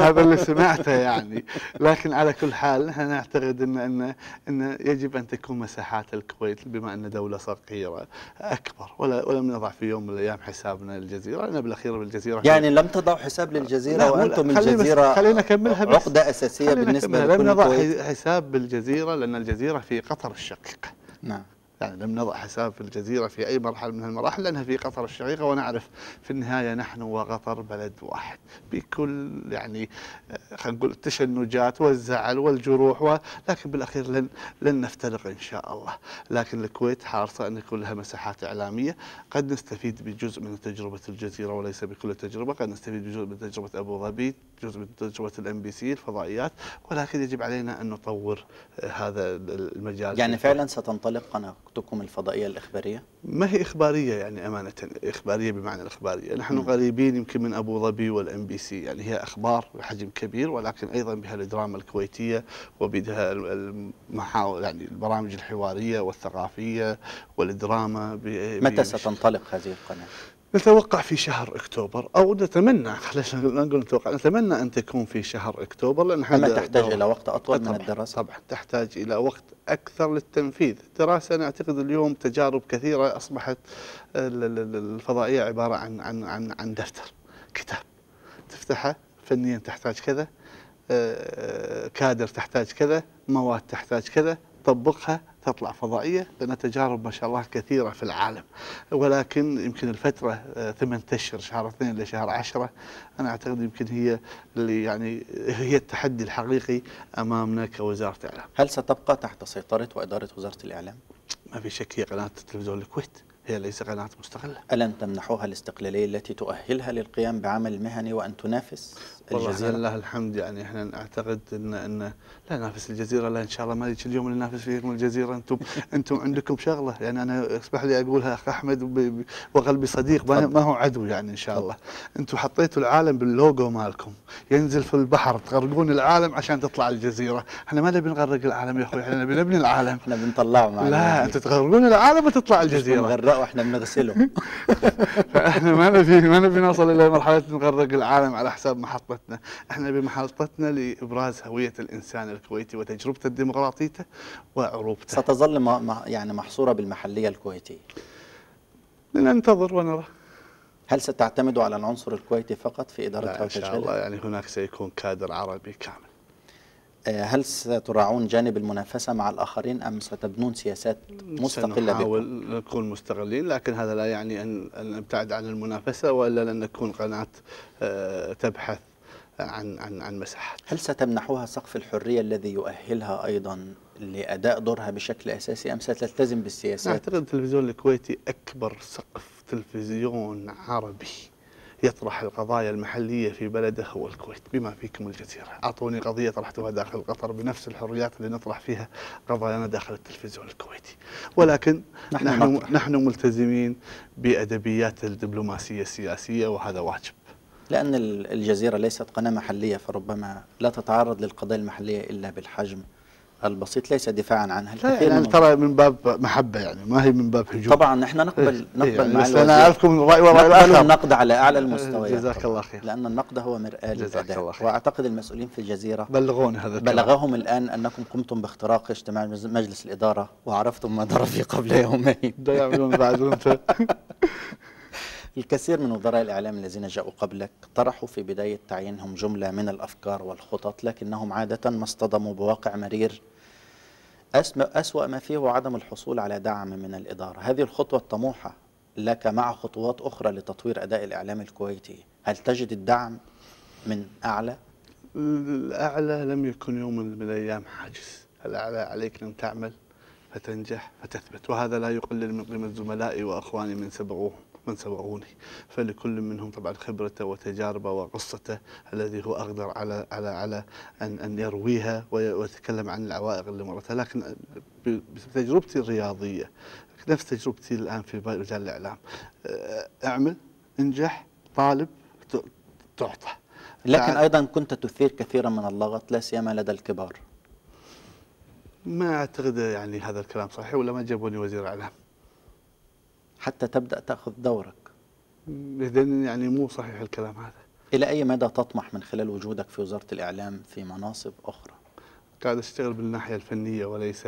[SPEAKER 2] هذا اللي سمعته يعني. لكن على كل حال إحنا نعتقد أن, أن, أن يجب أن تكون مساحات الكويت بما أن دولة صغيرة أكبر. ولا ولم نضع في يوم من الأيام حسابنا للجزيرة. لأن بالأخير بالجزيرة.
[SPEAKER 1] يعني لم تضعوا حساب للجزيرة من الجزيرة
[SPEAKER 2] خلينا نكملها بس.
[SPEAKER 1] عقدة أساسية بالنسبة
[SPEAKER 2] لكم لم نضع حساب بالجزيرة لأن الجزيرة في قطر الشقيقة
[SPEAKER 1] نعم.
[SPEAKER 2] يعني لم نضع حساب في الجزيرة في أي مرحلة من المراحل لأنها في قطر الشقيقة ونعرف في النهاية نحن وقطر بلد واحد. بكل يعني آه، خلينا نقول التشنجات والزعل والجروح ولكن بالأخير لن لن نفترق إن شاء الله. لكن الكويت حريصة أن يكون لها مساحات إعلامية. قد نستفيد بجزء من تجربة الجزيرة وليس بكل التجربة قد نستفيد بجزء من تجربة أبو ظبي جزء من تجربة الام بي سي الفضائيات. ولكن يجب علينا أن نطور آه، هذا المجال.
[SPEAKER 1] يعني فعلا ستنطلق قناتكم الفضائية الإخبارية؟
[SPEAKER 2] ما هي إخبارية يعني أمانة إخبارية بمعنى الإخبارية نحن م. قريبين يمكن من أبو ظبي والام بي سي يعني هي أخبار بحجم كبير ولكن أيضا بها الدراما الكويتية وبها المحاور يعني البرامج الحوارية والثقافية والدراما
[SPEAKER 1] متى ستنطلق هذه القناة؟
[SPEAKER 2] نتوقع في شهر أكتوبر أو نتمنى خلينا نقول نتوقع نتمنى أن تكون في شهر أكتوبر
[SPEAKER 1] لأن اما تحتاج إلى وقت أطول من الدراسة.
[SPEAKER 2] طبعا تحتاج إلى وقت أكثر للتنفيذ. الدراسه أنا أعتقد اليوم تجارب كثيرة أصبحت الفضائية عبارة عن عن عن عن دفتر كتاب. تفتحه فنيا تحتاج كذا آه، كادر تحتاج كذا مواد تحتاج كذا طبقها تطلع فضائية لأن تجارب ما شاء الله كثيرة في العالم. ولكن يمكن الفترة آه، ثمان أشهر شهر اثنين لشهر عشرة أنا أعتقد يمكن هي اللي يعني هي التحدي الحقيقي أمامنا كوزارة إعلام.
[SPEAKER 1] هل ستبقى تحت سيطرة وإدارة وزارة الإعلام؟
[SPEAKER 2] ما في شك هي قناة التلفزيون الكويت هي ليس قناة مستقلة.
[SPEAKER 1] ألن تمنحوها الاستقلالية التي تؤهلها للقيام بعمل مهني وأن تنافس؟ الجزيرة؟
[SPEAKER 2] لله الحمد يعني إحنا نعتقد ان إن لا ننافس الجزيرة لا إن شاء الله ما يجي اليوم اللي ننافس فيكم الجزيرة. أنتم أنتم عندكم شغلة. يعني أنا اسمح لي اقولها أخ أحمد وقلبي صديق ما هو عدو يعني إن شاء الله. أنتم حطيتوا العالم باللوجو مالكم. ينزل في البحر تغرقون العالم عشان تطلع الجزيرة. إحنا ما نبي نغرق العالم يا أخوي إحنا نبي نبني العالم.
[SPEAKER 1] إحنا بنطلعه معنا.
[SPEAKER 2] لا أنتم تغرقون العالم وتطلع الجزيرة.
[SPEAKER 1] نغرقه وإحنا بنغسله.
[SPEAKER 2] فإحنا ما نبي ما نبي نوصل إلى مرحلة نغرق العالم على حساب محطتنا. إحنا بمحطتنا لإبراز هوية الإنسان الكويتي وتجربته الديمقراطيته وعروبته.
[SPEAKER 1] ستظل يعني محصورة بالمحلية الكويتية.
[SPEAKER 2] لننتظر ونرى.
[SPEAKER 1] هل ستعتمدوا على العنصر الكويتي فقط في ادارتها
[SPEAKER 2] وتشغيلها؟ إن شاء الله يعني هناك سيكون كادر عربي كامل.
[SPEAKER 1] آه، هل ستراعون جانب المنافسة مع الآخرين أم ستبنون سياسات مستقلة
[SPEAKER 2] نحاول نكون مستقلين لكن هذا لا يعني أن نبتعد عن المنافسة وإلا لن نكون قناة آه، تبحث عن عن عن مساحات.
[SPEAKER 1] هل ستمنحوها سقف الحرية الذي يؤهلها أيضا لأداء دورها بشكل أساسي أم ستلتزم بالسياسات؟
[SPEAKER 2] اعتقد التلفزيون الكويتي أكبر سقف تلفزيون عربي يطرح القضايا المحلية في بلده هو الكويت بما فيكم الجزيرة أعطوني قضية طرحتها داخل قطر بنفس الحريات اللي نطرح فيها قضايانا داخل التلفزيون الكويتي ولكن نحن, نحن, نحن ملتزمين بأدبيات الدبلوماسية السياسية وهذا واجب
[SPEAKER 1] لأن الجزيرة ليست قناة محلية فربما لا تتعرض للقضايا المحلية إلا بالحجم البسيط. ليس دفاعا عنها.
[SPEAKER 2] لا يعني
[SPEAKER 1] من
[SPEAKER 2] ترى من باب محبة يعني ما هي من باب هجوم.
[SPEAKER 1] طبعا نحن نقبل
[SPEAKER 2] إيه،
[SPEAKER 1] نقبل
[SPEAKER 2] يعني
[SPEAKER 1] مع الوزير
[SPEAKER 2] أنا أعرفكم الراي والراي
[SPEAKER 1] نقبل
[SPEAKER 2] الآخر.
[SPEAKER 1] النقد على أعلى المستويات
[SPEAKER 2] جزاك
[SPEAKER 1] طبعاً.
[SPEAKER 2] الله خير.
[SPEAKER 1] لأن النقد هو مرآة
[SPEAKER 2] جزاك خير.
[SPEAKER 1] وأعتقد المسؤولين في الجزيرة
[SPEAKER 2] بلغوني هذا
[SPEAKER 1] بلغهم الآن أنكم قمتم باختراق اجتماع مجلس- الإدارة وعرفتم ما جرى فيه قبل يومين.
[SPEAKER 2] ده يعملون بعد وانت.
[SPEAKER 1] الكثير من وزراء الإعلام الذين جاءوا قبلك طرحوا في بداية تعيينهم جملة من الأفكار والخطط لكنهم عادة ما اصطدموا بواقع مرير أسوأ ما فيه هو عدم الحصول على دعم من الإدارة. هذه الخطوة الطموحة لك مع خطوات أخرى لتطوير أداء الإعلام الكويتي. هل تجد الدعم من أعلى؟
[SPEAKER 2] الأعلى لم يكن يوم من الأيام حاجز. الأعلى عليك أن تعمل فتنجح فتثبت. وهذا لا يقلل من قيمة زملائي وأخواني من سبقوهم من سبقوني. فلكل منهم طبعا خبرته وتجاربه وقصته الذي هو أقدر على على على أن أن يرويها وي- ويتكلم عن العوائق اللي مرتها لكن بتجربتي الرياضية نفس تجربتي الآن في مجال الإعلام. أعمل أنجح طالب تعطى.
[SPEAKER 1] لكن. أيضا كنت تثير كثيرا من اللغط لا سيما لدى الكبار.
[SPEAKER 2] ما أعتقد يعني هذا الكلام صحيح ولا ما جابوني وزير إعلام.
[SPEAKER 1] حتى تبدأ تأخذ دورك
[SPEAKER 2] إذن يعني مو صحيح الكلام هذا
[SPEAKER 1] إلى أي مدى تطمح من خلال وجودك في وزارة الإعلام في مناصب أخرى؟
[SPEAKER 2] قاعد أشتغل بالناحية الفنية وليس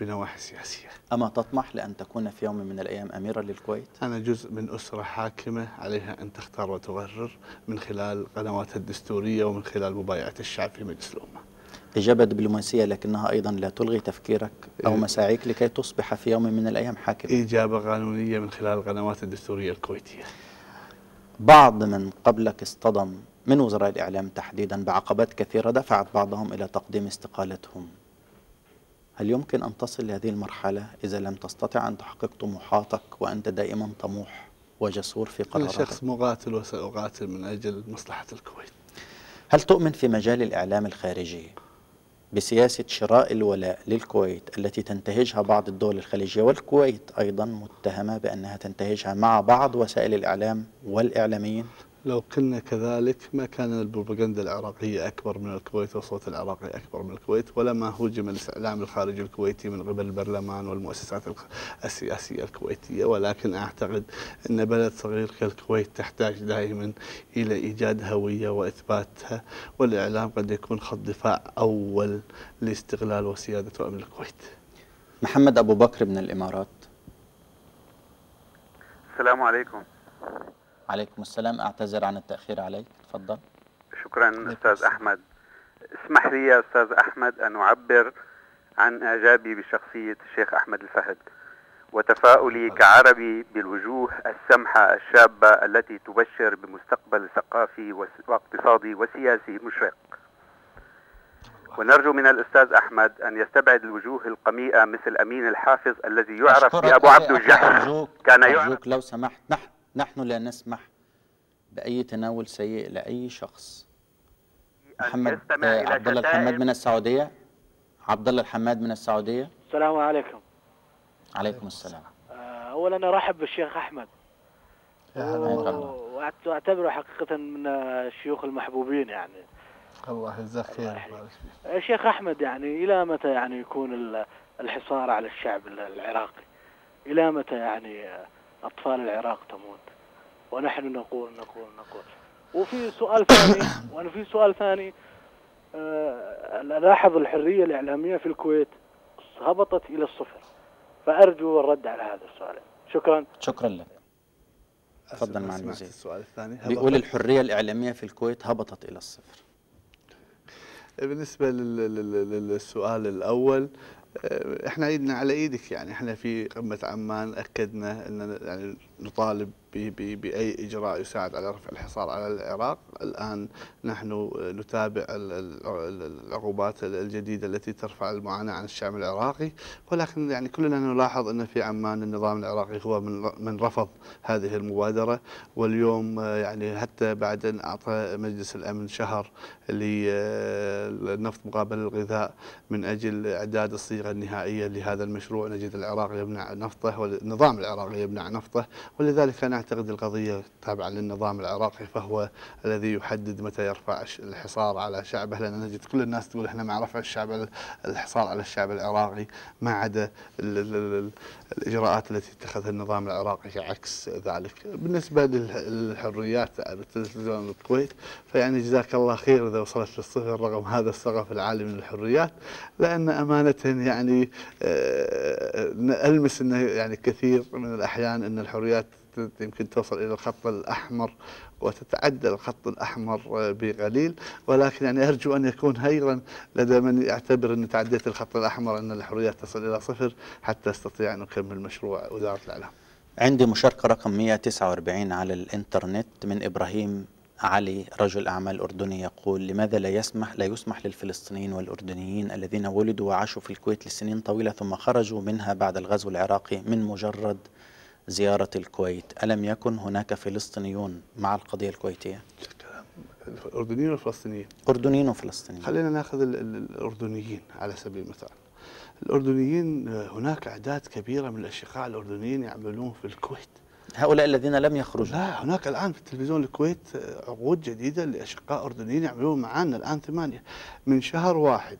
[SPEAKER 2] بنواحي سياسية
[SPEAKER 1] أما تطمح لأن تكون في يوم من الأيام أميرا للكويت؟
[SPEAKER 2] أنا جزء من أسرة حاكمة عليها أن تختار وتقرر من خلال قنواتها الدستورية ومن خلال مبايعة الشعب في مجلس الأمة
[SPEAKER 1] إجابة دبلوماسية لكنها أيضا لا تلغي تفكيرك أو
[SPEAKER 2] إيه.
[SPEAKER 1] مساعيك لكي تصبح في يوم من الأيام حاكم
[SPEAKER 2] إجابة قانونية من خلال القنوات الدستورية الكويتية.
[SPEAKER 1] بعض من قبلك اصطدم من وزراء الإعلام تحديدا بعقبات كثيرة دفعت بعضهم إلى تقديم استقالتهم. هل يمكن أن تصل لهذه المرحلة إذا لم تستطع أن تحقق طموحاتك وأنت دائما طموح وجسور في قراراتك؟
[SPEAKER 2] شخص مقاتل وسأقاتل من أجل مصلحة الكويت.
[SPEAKER 1] هل تؤمن في مجال الإعلام الخارجي؟ بسياسة شراء الولاء للكويت التي تنتهجها بعض الدول الخليجية والكويت أيضا متهمة بأنها تنتهجها مع بعض وسائل الإعلام والإعلاميين.
[SPEAKER 2] لو كنا كذلك ما كان البروباغندا العراقية أكبر من الكويت والصوت العراقي أكبر من الكويت ولما هوجم الإعلام الخارجي الكويتي من قبل البرلمان والمؤسسات السياسية الكويتية. ولكن أعتقد أن بلد صغير كالكويت تحتاج دائما إلى إيجاد هوية وإثباتها والإعلام قد يكون خط دفاع أول لاستغلال وسيادة وأمن الكويت.
[SPEAKER 1] محمد أبو بكر من الإمارات.
[SPEAKER 4] السلام عليكم.
[SPEAKER 1] عليكم السلام أعتذر عن التأخير عليك. تفضل.
[SPEAKER 4] شكرا أستاذ أحمد. اسمح لي يا أستاذ أحمد أن أعبر عن إعجابي بشخصية الشيخ أحمد الفهد وتفاؤلي كعربي بالوجوه السمحة الشابة التي تبشر بمستقبل ثقافي واقتصادي وسياسي مشرق. ونرجو من الأستاذ أحمد أن يستبعد الوجوه القميئة مثل أمين الحافظ الذي يعرف
[SPEAKER 1] يا
[SPEAKER 4] عبد
[SPEAKER 1] أرجوك
[SPEAKER 4] كان يعرف
[SPEAKER 1] لو سمحت. نحن نحن لا نسمح بأي تناول سيء لأي شخص. محمد آه،
[SPEAKER 4] إلى
[SPEAKER 1] عبد الله الحماد من السعودية. عبد الله الحماد من السعودية.
[SPEAKER 5] السلام عليكم.
[SPEAKER 1] عليكم السلام.
[SPEAKER 5] آه، اولا أرحب بالشيخ. وأعت- وأعتبره حقيقة من آه، الشيوخ المحبوبين يعني.
[SPEAKER 2] الله يجزاك خير.
[SPEAKER 5] الشيخ أحمد يعني إلى متى يعني يكون ال- الحصار على الشعب ال- العراقي؟ إلى متى يعني آه، أطفال العراق تموت. ونحن نقول نقول نقول. وفي سؤال ثاني وأنا في سؤال ثاني. آه، لاحظ الحرية الإعلامية في الكويت هبطت إلى الصفر. فأرجو الرد على هذا السؤال. شكرا.
[SPEAKER 1] شكرا لك. تفضل مع.
[SPEAKER 2] السؤال الثاني.
[SPEAKER 1] بيقول. الحرية الإعلامية في الكويت هبطت إلى الصفر.
[SPEAKER 2] بالنسبة لل- لل- لل- للسؤال الأول آه، إحنا ايدنا على إيدك يعني إحنا في قمة عمان أكدنا ان يعني نطالب ب- ب- بأي إجراء يساعد على رفع الحصار على العراق، الآن نحن نتابع ال- ال- العقوبات الجديدة التي ترفع المعاناة عن الشعب العراقي، ولكن يعني كلنا نلاحظ أن في عمان النظام العراقي هو من رفض هذه المبادرة. واليوم يعني حتى بعد أن أعطى مجلس الأمن شهر للنفط مقابل الغذاء من إعداد الصيغه الصيغة النهائية لهذا المشروع نجد العراق يمنع نفطه والنظام العراقي يمنع نفطه. ولذلك أنا أعتقد القضية تابعة للنظام العراقي فهو الذي يحدد متى يرفع الحصار على شعبه لأن نجد كل الناس تقول إحنا مع رفع الشعب الحصار على الشعب العراقي ما عدا الإجراءات التي اتخذها النظام العراقي عكس ذلك. بالنسبة للحريات بالتلفزيون الكويت فيعني جزاك الله خير إذا وصلت للصفر رغم هذا السقف العالي من الحريات لأن أمانة يعني آه، ألمس أنه يعني كثير من الأحيان أن الحريات يمكن توصل إلى الخط الأحمر وتتعدى الخط الأحمر بقليل. ولكن يعني أرجو أن يكون أيضا لدى من يعتبر أن تعديت الخط الأحمر أن الحريات تصل إلى صفر حتى أستطيع أن أكمل مشروع وزارة الإعلام.
[SPEAKER 1] عندي مشاركة رقم 149 على الإنترنت من إبراهيم علي رجل أعمال أردني يقول لماذا لا يسمح لا يسمح للفلسطينيين والأردنيين الذين ولدوا وعاشوا في الكويت لسنين طويلة ثم خرجوا منها بعد الغزو العراقي من مجرد زيارة الكويت. ألم يكن هناك فلسطينيون مع القضية الكويتية؟
[SPEAKER 2] الأردنيين والفلسطينيين.
[SPEAKER 1] أردنيين وفلسطينيين
[SPEAKER 2] خلينا ناخذ الأردنيين على سبيل المثال. الأردنيين هناك أعداد كبيرة من الأشقاء الأردنيين يعملون في الكويت.
[SPEAKER 1] هؤلاء الذين لم يخرجوا.
[SPEAKER 2] لا هناك الآن في التلفزيون الكويت عقود جديدة لأشقاء أردنيين يعملون معنا الآن ثمانية. من شهر واحد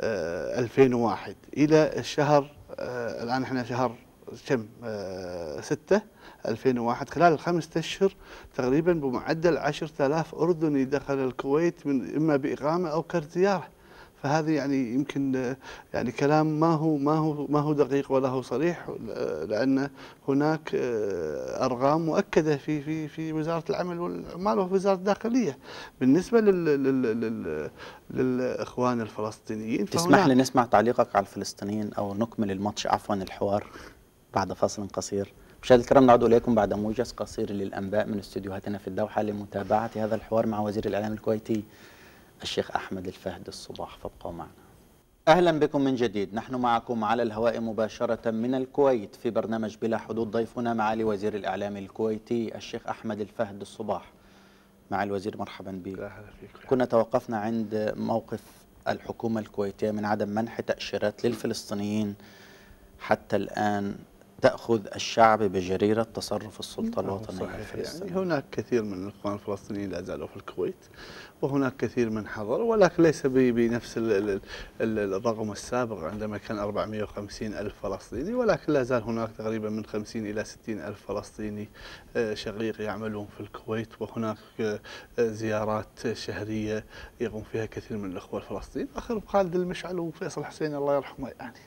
[SPEAKER 2] 2001 آه، إلى الشهر آه، الآن إحنا شهر كم آه، ستة 2001 خلال الخمسة أشهر تقريبا بمعدل 10000 أردني دخل الكويت من إما بإقامة أو كزيارة فهذه يعني يمكن يعني كلام ما هو ما هو ما هو دقيق ولا هو صريح لأن هناك آه، أرقام مؤكدة في في في وزارة العمل والعمال وفي وزارة الداخلية. بالنسبة لل لل للإخوان الفلسطينيين
[SPEAKER 1] تسمح لي نسمع تعليقك على الفلسطينيين أو نكمل الماتش عفوا الحوار. بعد فصل قصير. مشاهدينا الكرام نعود إليكم بعد موجز قصير للأنباء من استديوهاتنا في الدوحة لمتابعة هذا الحوار مع وزير الإعلام الكويتي الشيخ أحمد الفهد الصباح. فابقوا معنا. أهلا بكم من جديد. نحن معكم على الهواء مباشرة من الكويت في برنامج بلا حدود. ضيفنا معالي وزير الإعلام الكويتي الشيخ أحمد الفهد الصباح. مع الوزير مرحبا بك. كنا توقفنا عند موقف الحكومة الكويتية من عدم منح تأشيرات للفلسطينيين. حتى الآن تأخذ الشعب بجريرة تصرف السلطة الوطنية
[SPEAKER 2] الفلسطينية يعني هناك كثير من الإخوان الفلسطينيين لا زالوا في الكويت وهناك كثير من حضر ولكن ليس بنفس الرقم السابق. عندما كان 450 ألف فلسطيني ولكن لا زال هناك تقريبا من 50 إلى 60 ألف فلسطيني آه، شقيق يعملون في الكويت وهناك آه، زيارات شهرية يقوم فيها كثير من الأخوة الفلسطينيين. آخر خالد المشعل وفيصل حسين الله يرحمه يعني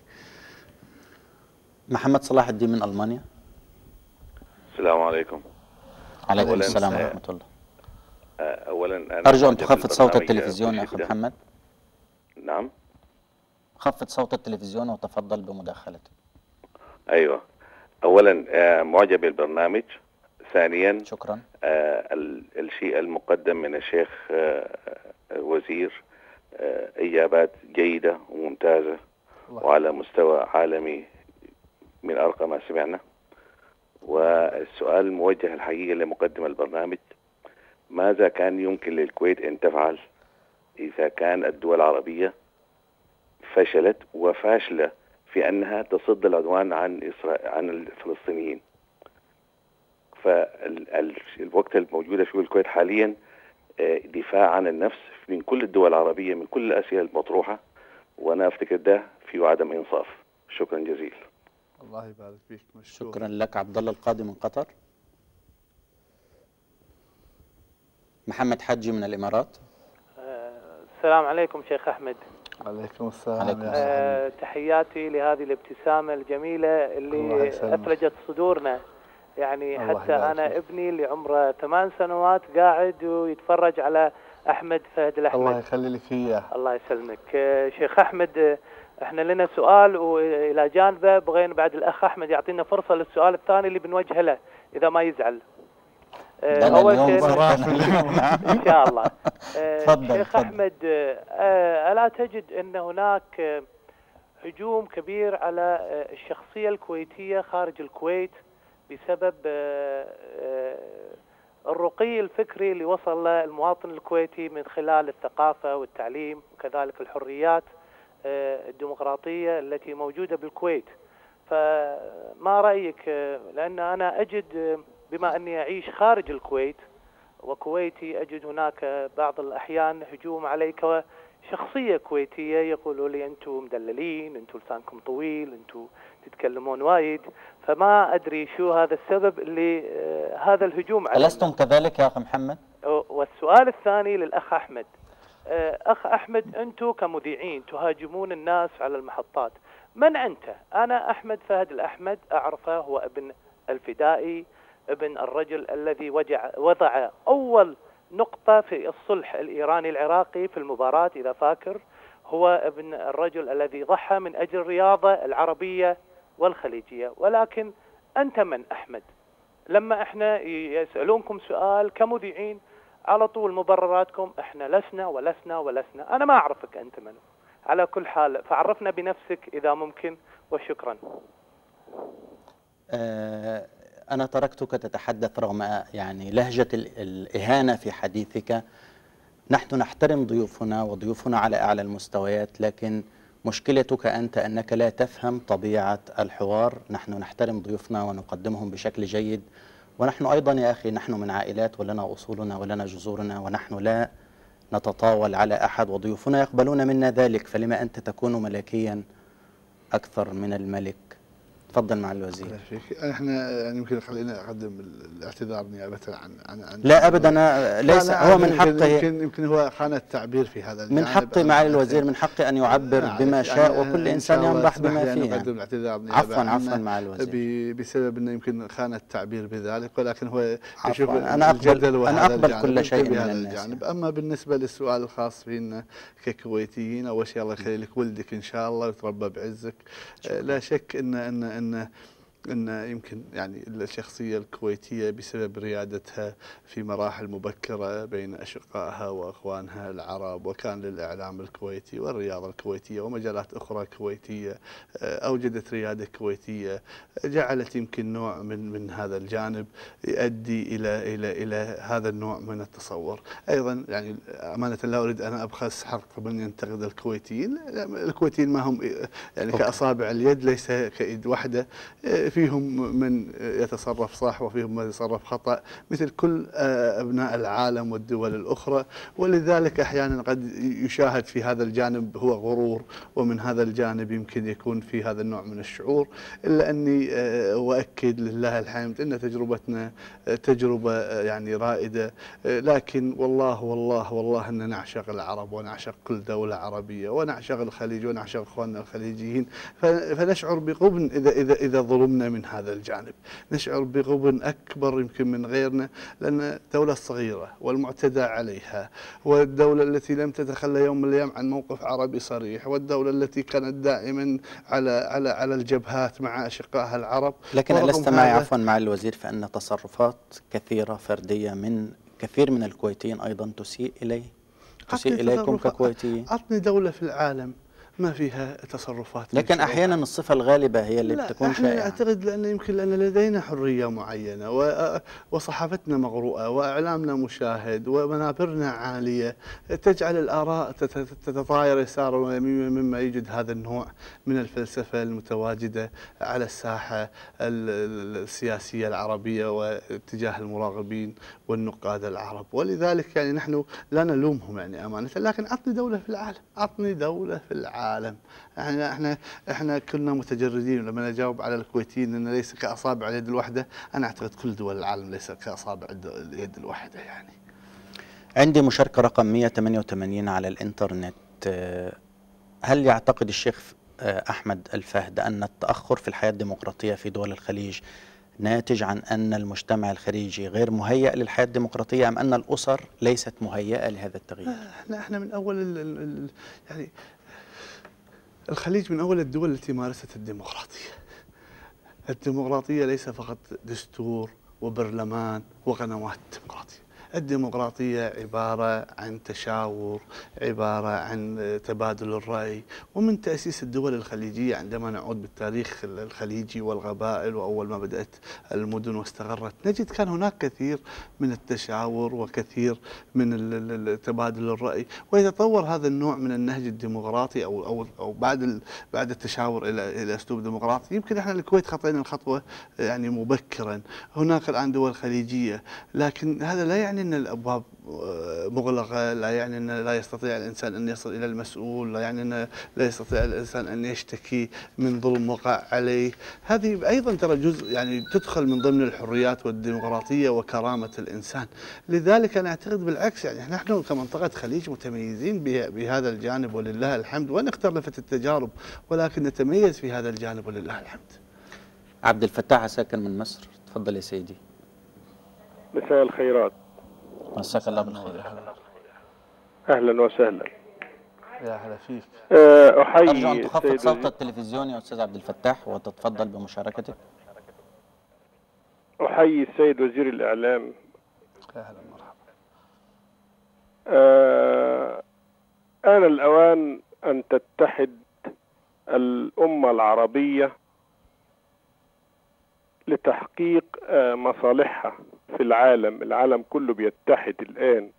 [SPEAKER 1] محمد صلاح الدين من ألمانيا.
[SPEAKER 6] السلام عليكم.
[SPEAKER 1] عليكم السلام ورحمة الله.
[SPEAKER 6] آه، أولا أنا
[SPEAKER 1] أرجو أن تخفض صوت التلفزيون يا أخي محمد.
[SPEAKER 6] نعم.
[SPEAKER 1] خفض صوت التلفزيون وتفضل بمداخلته.
[SPEAKER 6] أيوة. أولا آه، معجب بالبرنامج ثانيا
[SPEAKER 1] شكرا.
[SPEAKER 6] آه الشيء المقدم من الشيخ آه الوزير آه إجابات جيدة وممتازة. وعلى مستوى عالمي. من أرقى ما سمعنا. والسؤال الموجه الحقيقة لمقدم البرنامج. ماذا كان يمكن للكويت أن تفعل إذا كان الدول العربية فشلت وفاشلة في أنها تصد العدوان عن إسرائيل عن الفلسطينيين؟ فالوقت الموجودة في الكويت حاليا آه، دفاع عن النفس من كل الدول العربية من كل الأسئلة المطروحة. وأنا أفتكر ده في عدم إنصاف. شكرا جزيلا.
[SPEAKER 2] الله يبارك فيك
[SPEAKER 1] مشكور. شكرا لك عبد الله القاضي من قطر. محمد حجي من الإمارات.
[SPEAKER 7] السلام عليكم شيخ أحمد.
[SPEAKER 2] عليكم السلام عليكم
[SPEAKER 7] أه تحياتي لهذه الابتسامة الجميلة اللي اثلجت صدورنا. يعني حتى أنا ابني اللي عمره ثمان سنوات قاعد ويتفرج على أحمد فهد الأحمد.
[SPEAKER 2] الله يخلي لك إياه.
[SPEAKER 7] الله يسلمك. آه، شيخ أحمد إحنا لنا سؤال وإلى جانبه بغينا بعد الأخ أحمد يعطينا فرصة للسؤال الثاني اللي بنوجهه له إذا ما يزعل.
[SPEAKER 1] آه أول شيء
[SPEAKER 7] إن شاء الله. آه شيخ أحمد آه ألا تجد أن هناك هجوم كبير على الشخصية الكويتية خارج الكويت بسبب الرقي الفكري اللي وصل له المواطن الكويتي من خلال الثقافة والتعليم وكذلك الحريات الديمقراطية التي موجودة بالكويت. فما رأيك؟ لأن أنا أجد بما أني أعيش خارج الكويت وكويتي أجد هناك بعض الأحيان هجوم عليك شخصية كويتية يقولوا لي أنتم مدللين أنتم لسانكم طويل أنتم تتكلمون وايد. فما أدري شو هذا السبب اللي آه، هذا الهجوم
[SPEAKER 1] علينا. ألستم كذلك يا أخي محمد؟
[SPEAKER 7] والسؤال الثاني للأخ أحمد. آه، أخ أحمد أنتم كمذيعين تهاجمون الناس على المحطات. من أنت؟ أنا أحمد فهد الأحمد أعرفه هو ابن الفدائي ابن الرجل الذي وضع أول نقطة في الصلح الإيراني العراقي في المباراة إذا فاكر. هو ابن الرجل الذي ضحى من أجل الرياضة العربية والخليجية. ولكن أنت من أحمد؟ لما إحنا يسألونكم سؤال كمذيعين على طول مبرراتكم إحنا لسنا ولسنا ولسنا. أنا ما أعرفك أنت من على كل حال فعرفنا بنفسك إذا ممكن وشكرا.
[SPEAKER 1] أه أنا تركتك تتحدث رغم يعني لهجة الإهانة في حديثك. نحن نحترم ضيوفنا وضيوفنا على أعلى المستويات لكن مشكلتك أنت أنك لا تفهم طبيعة الحوار. نحن نحترم ضيوفنا ونقدمهم بشكل جيد. ونحن أيضا يا أخي نحن من عائلات ولنا أصولنا ولنا جذورنا ونحن لا نتطاول على أحد وضيوفنا يقبلون منا ذلك فلما أنت تكون ملكيا أكثر من الملك؟ تفضل مع الوزير.
[SPEAKER 2] إحنا يعني يمكن خلينا أقدم الاعتذار نيابة عن عن, عن
[SPEAKER 1] لا ابدا ليس هو من حقه
[SPEAKER 2] يمكن يمكن هو خان التعبير في هذا.
[SPEAKER 1] من حقي مع الوزير من حقي أن يعبر بما شاء يعني وكل إنسان ينضح بما فيه
[SPEAKER 2] نقدم الاعتذار
[SPEAKER 1] نيابة عفوا عفوا مع الوزير.
[SPEAKER 2] بسبب إنه يمكن خان التعبير بذلك ولكن هو
[SPEAKER 1] يشوف أنا اقبل أنا أقبل كل شيء من
[SPEAKER 2] الجانب. أما بالنسبة للسؤال الخاص فينا ككويتيين أول شيء الله يخلي لك ولدك إن شاء الله ويتربى بعزك. لا شك ان ان en eh, إن يمكن يعني الشخصية الكويتية بسبب ريادتها في مراحل مبكرة بين أشقائها وأخوانها العرب وكان للإعلام الكويتي والرياضة الكويتية ومجالات أخرى كويتية آه، أوجدت ريادة كويتية جعلت يمكن نوع من من هذا الجانب يؤدي إلى إلى إلى هذا النوع من التصور. أيضا يعني أمانة لا أريد أن أبخس حق من ينتقد الكويتيين الكويتيين ما هم يعني كأصابع اليد ليس كإيد واحدة آه، فيهم من يتصرف صح وفيهم من يتصرف خطأ مثل كل آه، أبناء العالم والدول الأخرى. ولذلك أحيانا قد يشاهد في هذا الجانب هو غرور ومن هذا الجانب يمكن يكون في هذا النوع من الشعور. إلا أني آه، أؤكد لله الحمد أن تجربتنا آه، تجربة يعني رائدة. لكن والله والله والله أن نعشق العرب ونعشق كل دولة عربية ونعشق الخليج ونعشق إخواننا الخليجيين. فنشعر بغبن إذا, إذا, إذا ظلمنا من هذا الجانب. نشعر بغبن أكبر يمكن من غيرنا لأن دولة صغيرة والمعتدى عليها والدولة التي لم تتخلى يوم من الأيام عن موقف عربي صريح والدولة التي كانت دائما على على على الجبهات مع أشقائها العرب.
[SPEAKER 1] لكن لست معي عفوا مع الوزير فأن تصرفات كثيرة فردية من كثير من الكويتيين أيضا تسيء إليه تسيء إليكم ككويتيين.
[SPEAKER 2] أعطني دولة في العالم ما فيها تصرفات
[SPEAKER 1] لكن أحيانا الصفة الغالبة هي اللي لا بتكون
[SPEAKER 2] شائعة. اعتقد لأن يمكن لأن لدينا حرية معينة وصحافتنا مغروءه وأعلامنا مشاهد ومنابرنا عالية. تجعل الآراء تتطاير يسارا ويمينا مما يوجد هذا النوع من الفلسفة المتواجدة على الساحة السياسية العربية واتجاه المراقبين والنقاد العرب. ولذلك يعني نحن لا نلومهم يعني أمانة لكن أعطني دولة في العالم أعطني دولة في العالم. العالم. إحنا إحنا إحنا كلنا متجردين لما نجاوب على الكويتيين انه ليس كأصابع اليد الواحدة أنا أعتقد كل دول العالم ليس كأصابع اليد الواحدة يعني.
[SPEAKER 1] عندي مشاركة رقم 188 على الإنترنت. هل يعتقد الشيخ أحمد الفهد أن التأخر في الحياة الديمقراطية في دول الخليج ناتج عن أن المجتمع الخليجي غير مهيئ للحياة الديمقراطية أم أن الأسر ليست مهيئه لهذا التغيير؟
[SPEAKER 2] إحنا إحنا من أول ال ال يعني الخليج من أول الدول التي مارست الديمقراطية. الديمقراطية ليس فقط دستور وبرلمان وقنوات ديمقراطية الديمقراطية عبارة عن تشاور عبارة عن تبادل الرأي ومن تأسيس الدول الخليجية عندما نعود بالتاريخ الخليجي والقبائل وأول ما بدأت المدن واستقرت. نجد كان هناك كثير من التشاور وكثير من تبادل الرأي ويتطور هذا النوع من النهج الديمقراطي أو أو أو بعد بعد التشاور إلى إلى أسلوب ديمقراطي. يمكن إحنا الكويت خطينا الخطوة يعني مبكرا. هناك الآن دول خليجية لكن هذا لا يعني أن الأبواب مغلقة لا يعني أن لا يستطيع الإنسان أن يصل إلى المسؤول لا يعني أن لا يستطيع الإنسان أن يشتكي من ظلم وقع عليه. هذه أيضا ترى جزء يعني تدخل من ضمن الحريات والديمقراطية وكرامة الإنسان. لذلك أنا أعتقد بالعكس يعني نحن كمنطقة خليج متميزين بهذا الجانب ولله الحمد وإن اختلفت التجارب ولكن نتميز في هذا الجانب ولله الحمد.
[SPEAKER 1] عبد الفتاح ساكن من مصر. تفضل يا سيدي.
[SPEAKER 8] مساء الخيرات.
[SPEAKER 1] مساك الله بالخير
[SPEAKER 8] أهلا وسهلا.
[SPEAKER 2] يا هلا فيك.
[SPEAKER 8] أه، أحيي
[SPEAKER 1] أرجو أن تخفض صوت التلفزيون يا أستاذ عبد الفتاح وتتفضل بمشاركتك.
[SPEAKER 8] أحيي السيد وزير الإعلام.
[SPEAKER 2] يا هلا مرحبا
[SPEAKER 8] أه آن الأوان أن تتحد الأمة العربية لتحقيق آه، مصالحها في العالم. العالم كله بيتحد الآن.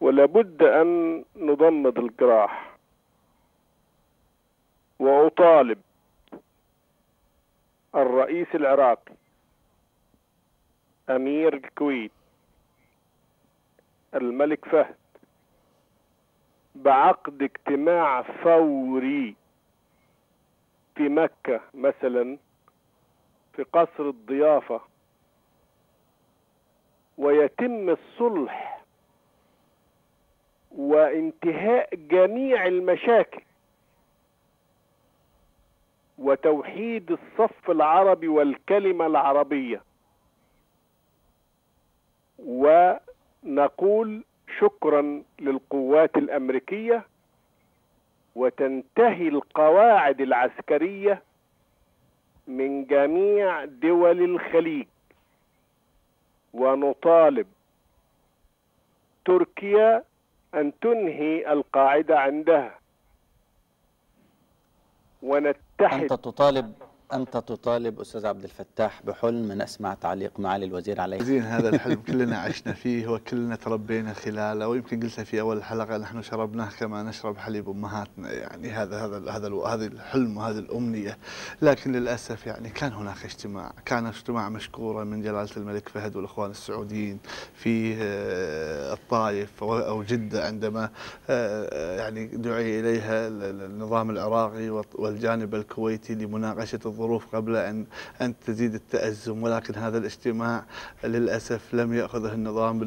[SPEAKER 8] ولابد أن نضمد الجراح وأطالب الرئيس العراقي أمير الكويت الملك فهد بعقد اجتماع فوري في مكة مثلا. في قصر الضيافة ويتم الصلح وانتهاء جميع المشاكل وتوحيد الصف العربي والكلمة العربية. ونقول شكرا للقوات الأمريكية وتنتهي القواعد العسكرية من جميع دول الخليج. ونطالب تركيا أن تنهي القاعدة عندها. ونتحد
[SPEAKER 1] أنت تطالب أنت تطالب أستاذ عبد الفتاح بحلم نسمع تعليق معالي الوزير عليه.
[SPEAKER 2] زين هذا الحلم كلنا عشنا فيه وكلنا تربينا خلاله ويمكن قلتها في أول الحلقة نحن شربناه كما نشرب حليب أمهاتنا يعني هذا هذا هذا هذا الحلم وهذه الأمنية. لكن للأسف يعني كان هناك اجتماع كان اجتماع مشكورا من جلالة الملك فهد والإخوان السعوديين في آه، الطائف أو جدة عندما آه، يعني دعي إليها النظام العراقي والجانب الكويتي لمناقشة الظروف قبل أن أن تزيد التأزم ولكن هذا الاجتماع للأسف لم يأخذه النظام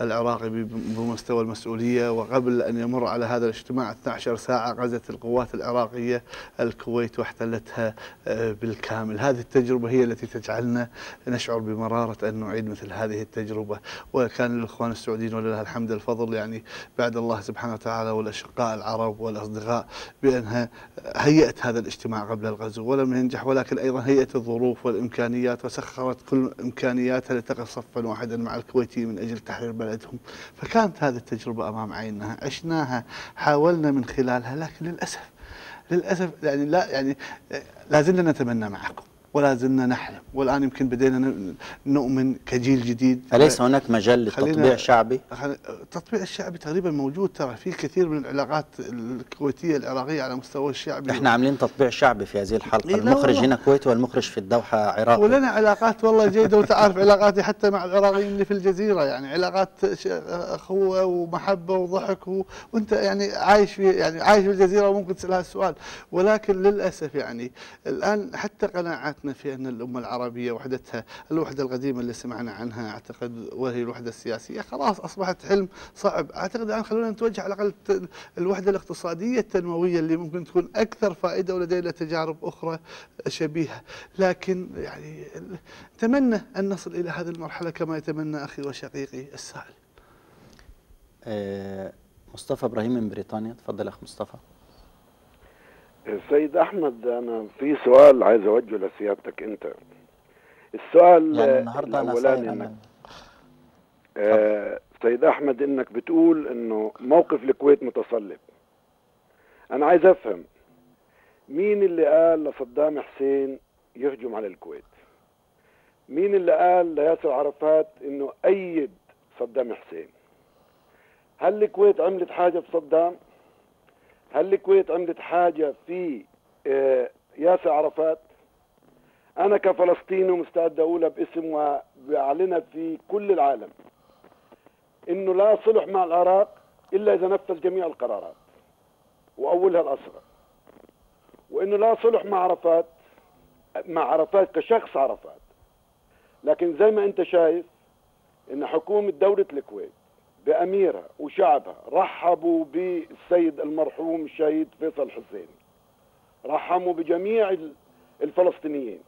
[SPEAKER 2] العراقي بمستوى المسؤولية. وقبل أن يمر على هذا الاجتماع 12 ساعة غزت القوات العراقية الكويت واحتلتها آه، بالكامل. هذه التجربة هي التي تجعلنا نشعر بمرارة أن نعيد مثل هذه التجربة. وكان للإخوان السعوديين ولله الحمد الفضل يعني بعد الله سبحانه وتعالى والأشقاء العرب والأصدقاء بأنها هيئت هذا الاجتماع قبل الغزو. ولم ينجح ولكن أيضا هيئة الظروف والإمكانيات وسخرت كل إمكانياتها لتقف صفا واحدا مع الكويتيين من أجل تحرير بلدهم. فكانت هذه التجربة أمام عيننا عشناها حاولنا من خلالها لكن للأسف للأسف يعني لا يعني لا زلنا نتمنى معكم. ولا زلنا نحلم. والآن يمكن بدينا نؤمن كجيل جديد.
[SPEAKER 1] أليس هناك مجال للتطبيع شعبي؟
[SPEAKER 2] التطبيع الشعبي تقريبا موجود ترى. في كثير من العلاقات الكويتية العراقية على مستوى الشعبي.
[SPEAKER 1] إحنا عاملين تطبيع شعبي في هذه الحلقة. إيه المخرج هنا كويتي والمخرج في الدوحة عراقي.
[SPEAKER 2] ولنا علاقات والله جيدة وتعرف علاقاتي حتى مع العراقيين اللي في الجزيرة. يعني علاقات أخوة ومحبة وضحك و... وأنت يعني عايش في يعني عايش في الجزيرة وممكن تسأل هذا السؤال. ولكن للأسف يعني الآن حتى قناعات شاركنا في أن الأمة العربية وحدتها الوحدة القديمة اللي سمعنا عنها أعتقد وهي الوحدة السياسية. خلاص أصبحت حلم صعب. أعتقد الآن خلونا نتوجه على الأقل الوحدة الاقتصادية التنموية اللي ممكن تكون أكثر فائدة ولدينا تجارب أخرى شبيهة. لكن يعني أتمنى أن نصل إلى هذه المرحلة كما يتمنى أخي وشقيقي السائل.
[SPEAKER 1] آه، مصطفى إبراهيم من بريطانيا. تفضل أخ مصطفى.
[SPEAKER 9] سيد أحمد أنا في سؤال عايز اوجهه لسيادتك أنت. السؤال
[SPEAKER 1] يعني النهارده أنا سائل
[SPEAKER 9] آه سيد أحمد إنك بتقول إنه موقف الكويت متصلب. أنا عايز أفهم مين اللي قال لصدام حسين يهجم على الكويت؟ مين اللي قال لياسر عرفات إنه أيد صدام حسين؟ هل الكويت عملت حاجة في صدام؟ هل الكويت عملت حاجة في آه، ياسر عرفات؟ أنا كفلسطيني مستعد اقولها باسم وبعلنها في كل العالم إنه لا صلح مع العراق إلا إذا نفذ جميع القرارات وأولها الأسرى. وإنه لا صلح مع عرفات مع عرفات كشخص عرفات. لكن زي ما أنت شايف إن حكومة دولة الكويت باميرها وشعبها رحبوا بالسيد المرحوم الشهيد فيصل حسين رحموا بجميع الفلسطينيين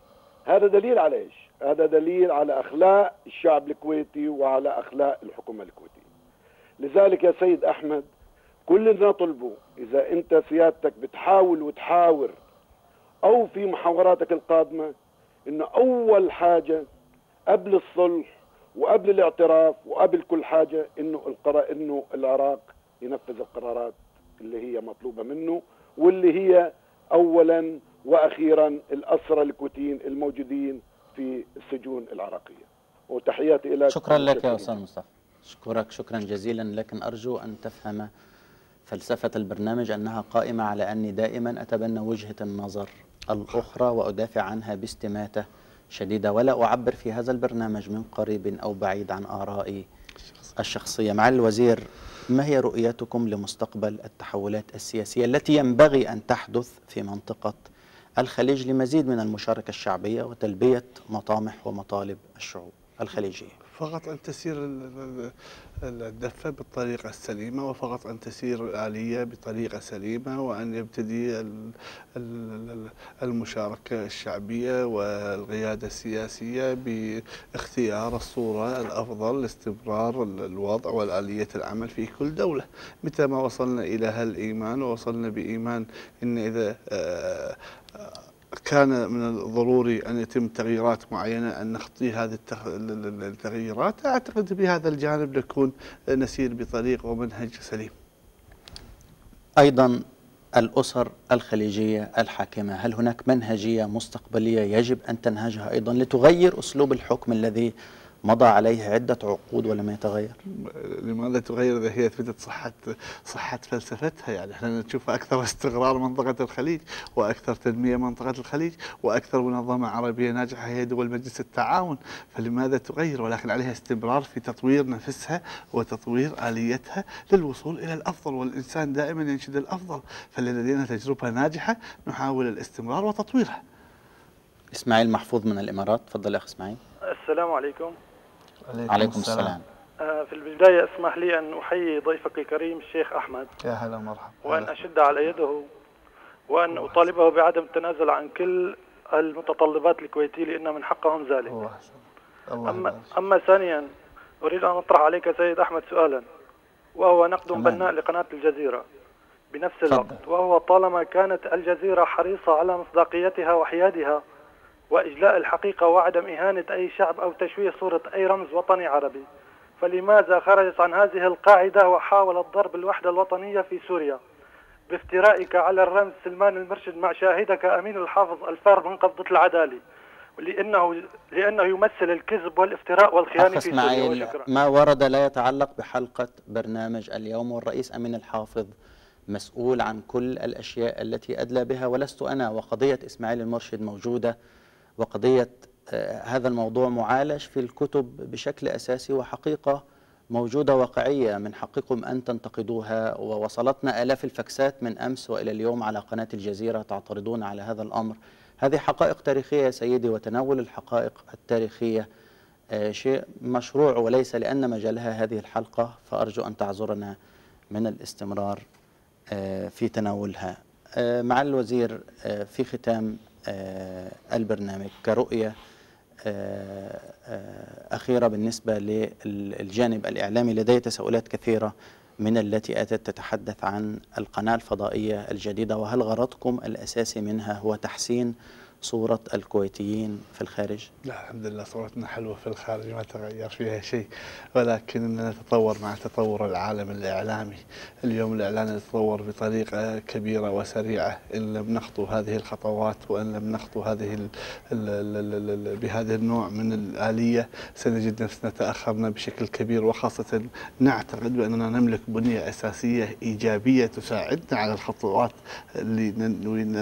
[SPEAKER 9] هذا دليل على إيش؟ هذا دليل على أخلاق الشعب الكويتي وعلى أخلاق الحكومة الكويتية. لذلك يا سيد أحمد كل اللي نطلبه إذا أنت سيادتك بتحاول وتحاور أو في محاوراتك القادمة انه أول حاجة قبل الصلح وقبل الاعتراف وقبل كل حاجة إنه القرار إنه العراق ينفذ القرارات اللي هي مطلوبة منه واللي هي اولا وأخيرا الأسرى الكويتيين الموجودين في السجون العراقية. وتحياتي لك
[SPEAKER 1] شكرا لك يا أستاذ مصطفى. اشكرك شكرا جزيلا. لكن أرجو أن تفهم فلسفة البرنامج أنها قائمة على أني دائما أتبنى وجهة النظر الأخرى وأدافع عنها باستماتة شديدة. ولا أعبر في هذا البرنامج من قريب أو بعيد عن ارائي الشخصية. مع الوزير ما هي رؤيتكم لمستقبل التحولات السياسية التي ينبغي أن تحدث في منطقة الخليج لمزيد من المشاركة الشعبية وتلبية مطامح ومطالب الشعوب الخليجية؟
[SPEAKER 2] فقط أن تسير الدفة بالطريقة السليمة وفقط أن تسير الآلية بطريقة سليمة وأن يبتدي المشاركة الشعبية والقيادة السياسية باختيار الصورة الأفضل لاستمرار الوضع والآلية العمل في كل دولة. متى ما وصلنا إلى هالإيمان ووصلنا بإيمان أن إذا آه، كان من الضروري أن يتم تغييرات معينة أن نخطي هذه التغييرات. أعتقد بهذا الجانب نكون نسير بطريق ومنهج سليم.
[SPEAKER 1] أيضا الأسر الخليجية الحاكمة هل هناك منهجية مستقبلية يجب أن تنهجها أيضا لتغير أسلوب الحكم الذي مضى عليه عدة عقود ولم يتغير.
[SPEAKER 2] لماذا تغير؟ إذا هي أثبتت صحة صحة فلسفتها يعني. إحنا نشوف أكثر استقرار منطقة الخليج وأكثر تنمية منطقة الخليج وأكثر منظمة عربية ناجحة هي دول مجلس التعاون. فلماذا تغير؟ ولكن عليها استمرار في تطوير نفسها وتطوير آليتها للوصول إلى الأفضل. والإنسان دائما ينشد الأفضل. فلدينا تجربة ناجحة نحاول الاستمرار وتطويرها.
[SPEAKER 1] إسماعيل محفوظ من الإمارات. تفضل يا أخي إسماعيل.
[SPEAKER 10] السلام عليكم.
[SPEAKER 1] عليكم, عليكم السلام, السلام.
[SPEAKER 10] آه، في البداية اسمح لي أن أحيي ضيفك الكريم الشيخ أحمد.
[SPEAKER 2] يا هلا مرحبا
[SPEAKER 10] وأن أشد على يده وأن أطالبه بعدم التنازل عن كل المتطلبات الكويتية لأن من حقهم ذلك. الله الله أما, أما ثانيا أريد أن أطرح عليك سيد أحمد سؤالا وهو نقد بناء لقناة الجزيرة. بنفس الوقت وهو طالما كانت الجزيرة حريصة على مصداقيتها وحيادها وإجلاء الحقيقة وعدم إهانة أي شعب أو تشويه صورة أي رمز وطني عربي. فلماذا خرجت عن هذه القاعدة وحاولت ضرب الوحدة الوطنية في سوريا؟ بافترائك على الرمز سلمان المرشد مع شاهدك أمين الحافظ الفار من قبضة العدالة. لأنه لأنه يمثل الكذب والافتراء والخيانة في سوريا.
[SPEAKER 1] ما ورد لا يتعلق بحلقة برنامج اليوم والرئيس أمين الحافظ مسؤول عن كل الأشياء التي أدلى بها ولست أنا وقضية إسماعيل المرشد موجودة وقضية آه، هذا الموضوع معالج في الكتب بشكل أساسي وحقيقة موجودة واقعية من حقكم أن تنتقدوها. ووصلتنا آلاف الفكسات من أمس وإلى اليوم على قناة الجزيرة تعترضون على هذا الأمر. هذه حقائق تاريخية يا سيدي وتناول الحقائق التاريخية آه، شيء مشروع وليس لأن مجالها هذه الحلقة. فأرجو أن تعذرنا من الاستمرار آه، في تناولها. مع الوزير في ختام البرنامج كرؤية آه، آه، أخيرة بالنسبة للجانب الإعلامي لدي تساؤلات كثيرة من التي أتت تتحدث عن القناة الفضائية الجديدة وهل غرضكم الأساسي منها هو تحسين صورة الكويتيين في الخارج؟
[SPEAKER 2] لا الحمد لله صورتنا حلوة في الخارج ما تغير فيها شيء. ولكننا نتطور مع تطور العالم الإعلامي. اليوم الإعلام يتطور بطريقة كبيرة وسريعة. إن لم نخطو هذه الخطوات وإن لم نخطو هذه ال ال ال ال بهذا النوع من الآلية سنجد نفسنا تأخرنا بشكل كبير. وخاصة نعتقد بأننا نملك بنية أساسية إيجابية تساعدنا على الخطوات اللي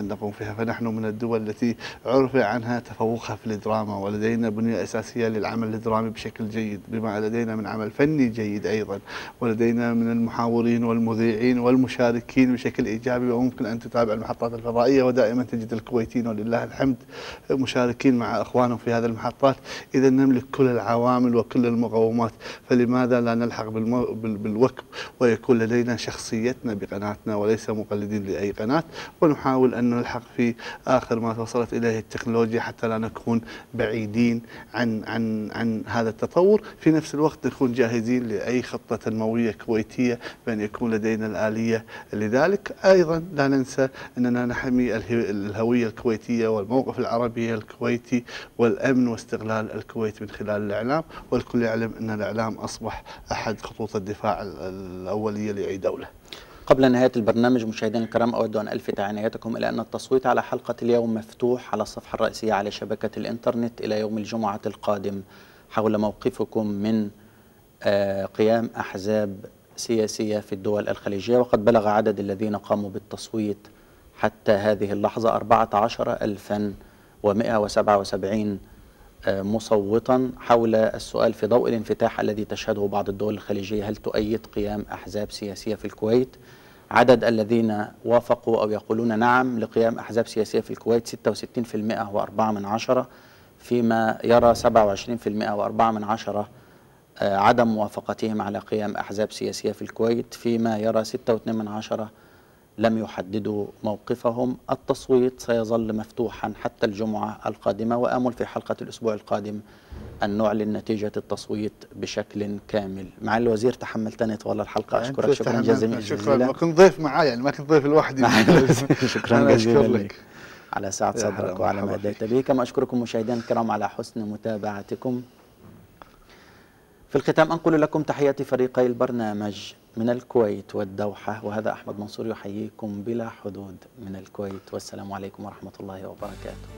[SPEAKER 2] نقوم فيها فنحن من الدول التي عرف عنها تفوقها في الدراما ولدينا بنية أساسية للعمل الدرامي بشكل جيد بما لدينا من عمل فني جيد أيضا ولدينا من المحاورين والمذيعين والمشاركين بشكل إيجابي وممكن أن تتابع المحطات الفضائية ودائما تجد الكويتيين ولله الحمد مشاركين مع إخوانهم في هذه المحطات. إذا نملك كل العوامل وكل المقومات فلماذا لا نلحق بالوكب ويكون لدينا شخصيتنا بقناتنا وليس مقلدين لأي قناة ونحاول أن نلحق في آخر ما إليه التكنولوجيا حتى لا نكون بعيدين عن عن عن هذا التطور. في نفس الوقت نكون جاهزين لأي خطة تنموية كويتية بأن يكون لدينا الآلية لذلك. أيضا لا ننسى أننا نحمي الهوية الكويتية والموقف العربي الكويتي والأمن واستغلال الكويت من خلال الإعلام. والكل يعلم أن الإعلام أصبح أحد خطوط الدفاع الأولية لأي دولة.
[SPEAKER 1] قبل نهاية البرنامج مشاهدينا الكرام أود أن ألفت عنايتكم إلى أن التصويت على حلقة اليوم مفتوح على الصفحة الرئيسية على شبكة الإنترنت إلى يوم الجمعة القادم حول موقفكم من قيام أحزاب سياسية في الدول الخليجية. وقد بلغ عدد الذين قاموا بالتصويت حتى هذه اللحظة 14177 مصوتا. حول السؤال في ضوء الانفتاح الذي تشهده بعض الدول الخليجية هل تؤيد قيام أحزاب سياسية في الكويت؟ عدد الذين وافقوا أو يقولون نعم لقيام أحزاب سياسية في الكويت 66% و4 من عشرة فيما يرى 27% و4 من عشرة عدم موافقتهم على قيام أحزاب سياسية في الكويت فيما يرى 6.2 من عشرة لم يحددوا موقفهم التصويت سيظل مفتوحا حتى الجمعة القادمة وآمل في حلقة الأسبوع القادم أن نعلن نتيجة التصويت بشكل كامل. مع الوزير تحملتني طوال الحلقة. أشكرك. شكرا جزيلا.
[SPEAKER 2] شكرا. كنت ضيف معي يعني ما كنت ضيف لوحدي.
[SPEAKER 1] شكرا جزيلا لك. على سعة صدرك وعلى ما أديت به كما أشكركم مشاهدينا الكرام على حسن متابعتكم. في الختام أنقل لكم تحيات فريقي البرنامج. من الكويت والدوحة وهذا أحمد منصور يحييكم بلا حدود من الكويت. والسلام عليكم ورحمة الله وبركاته.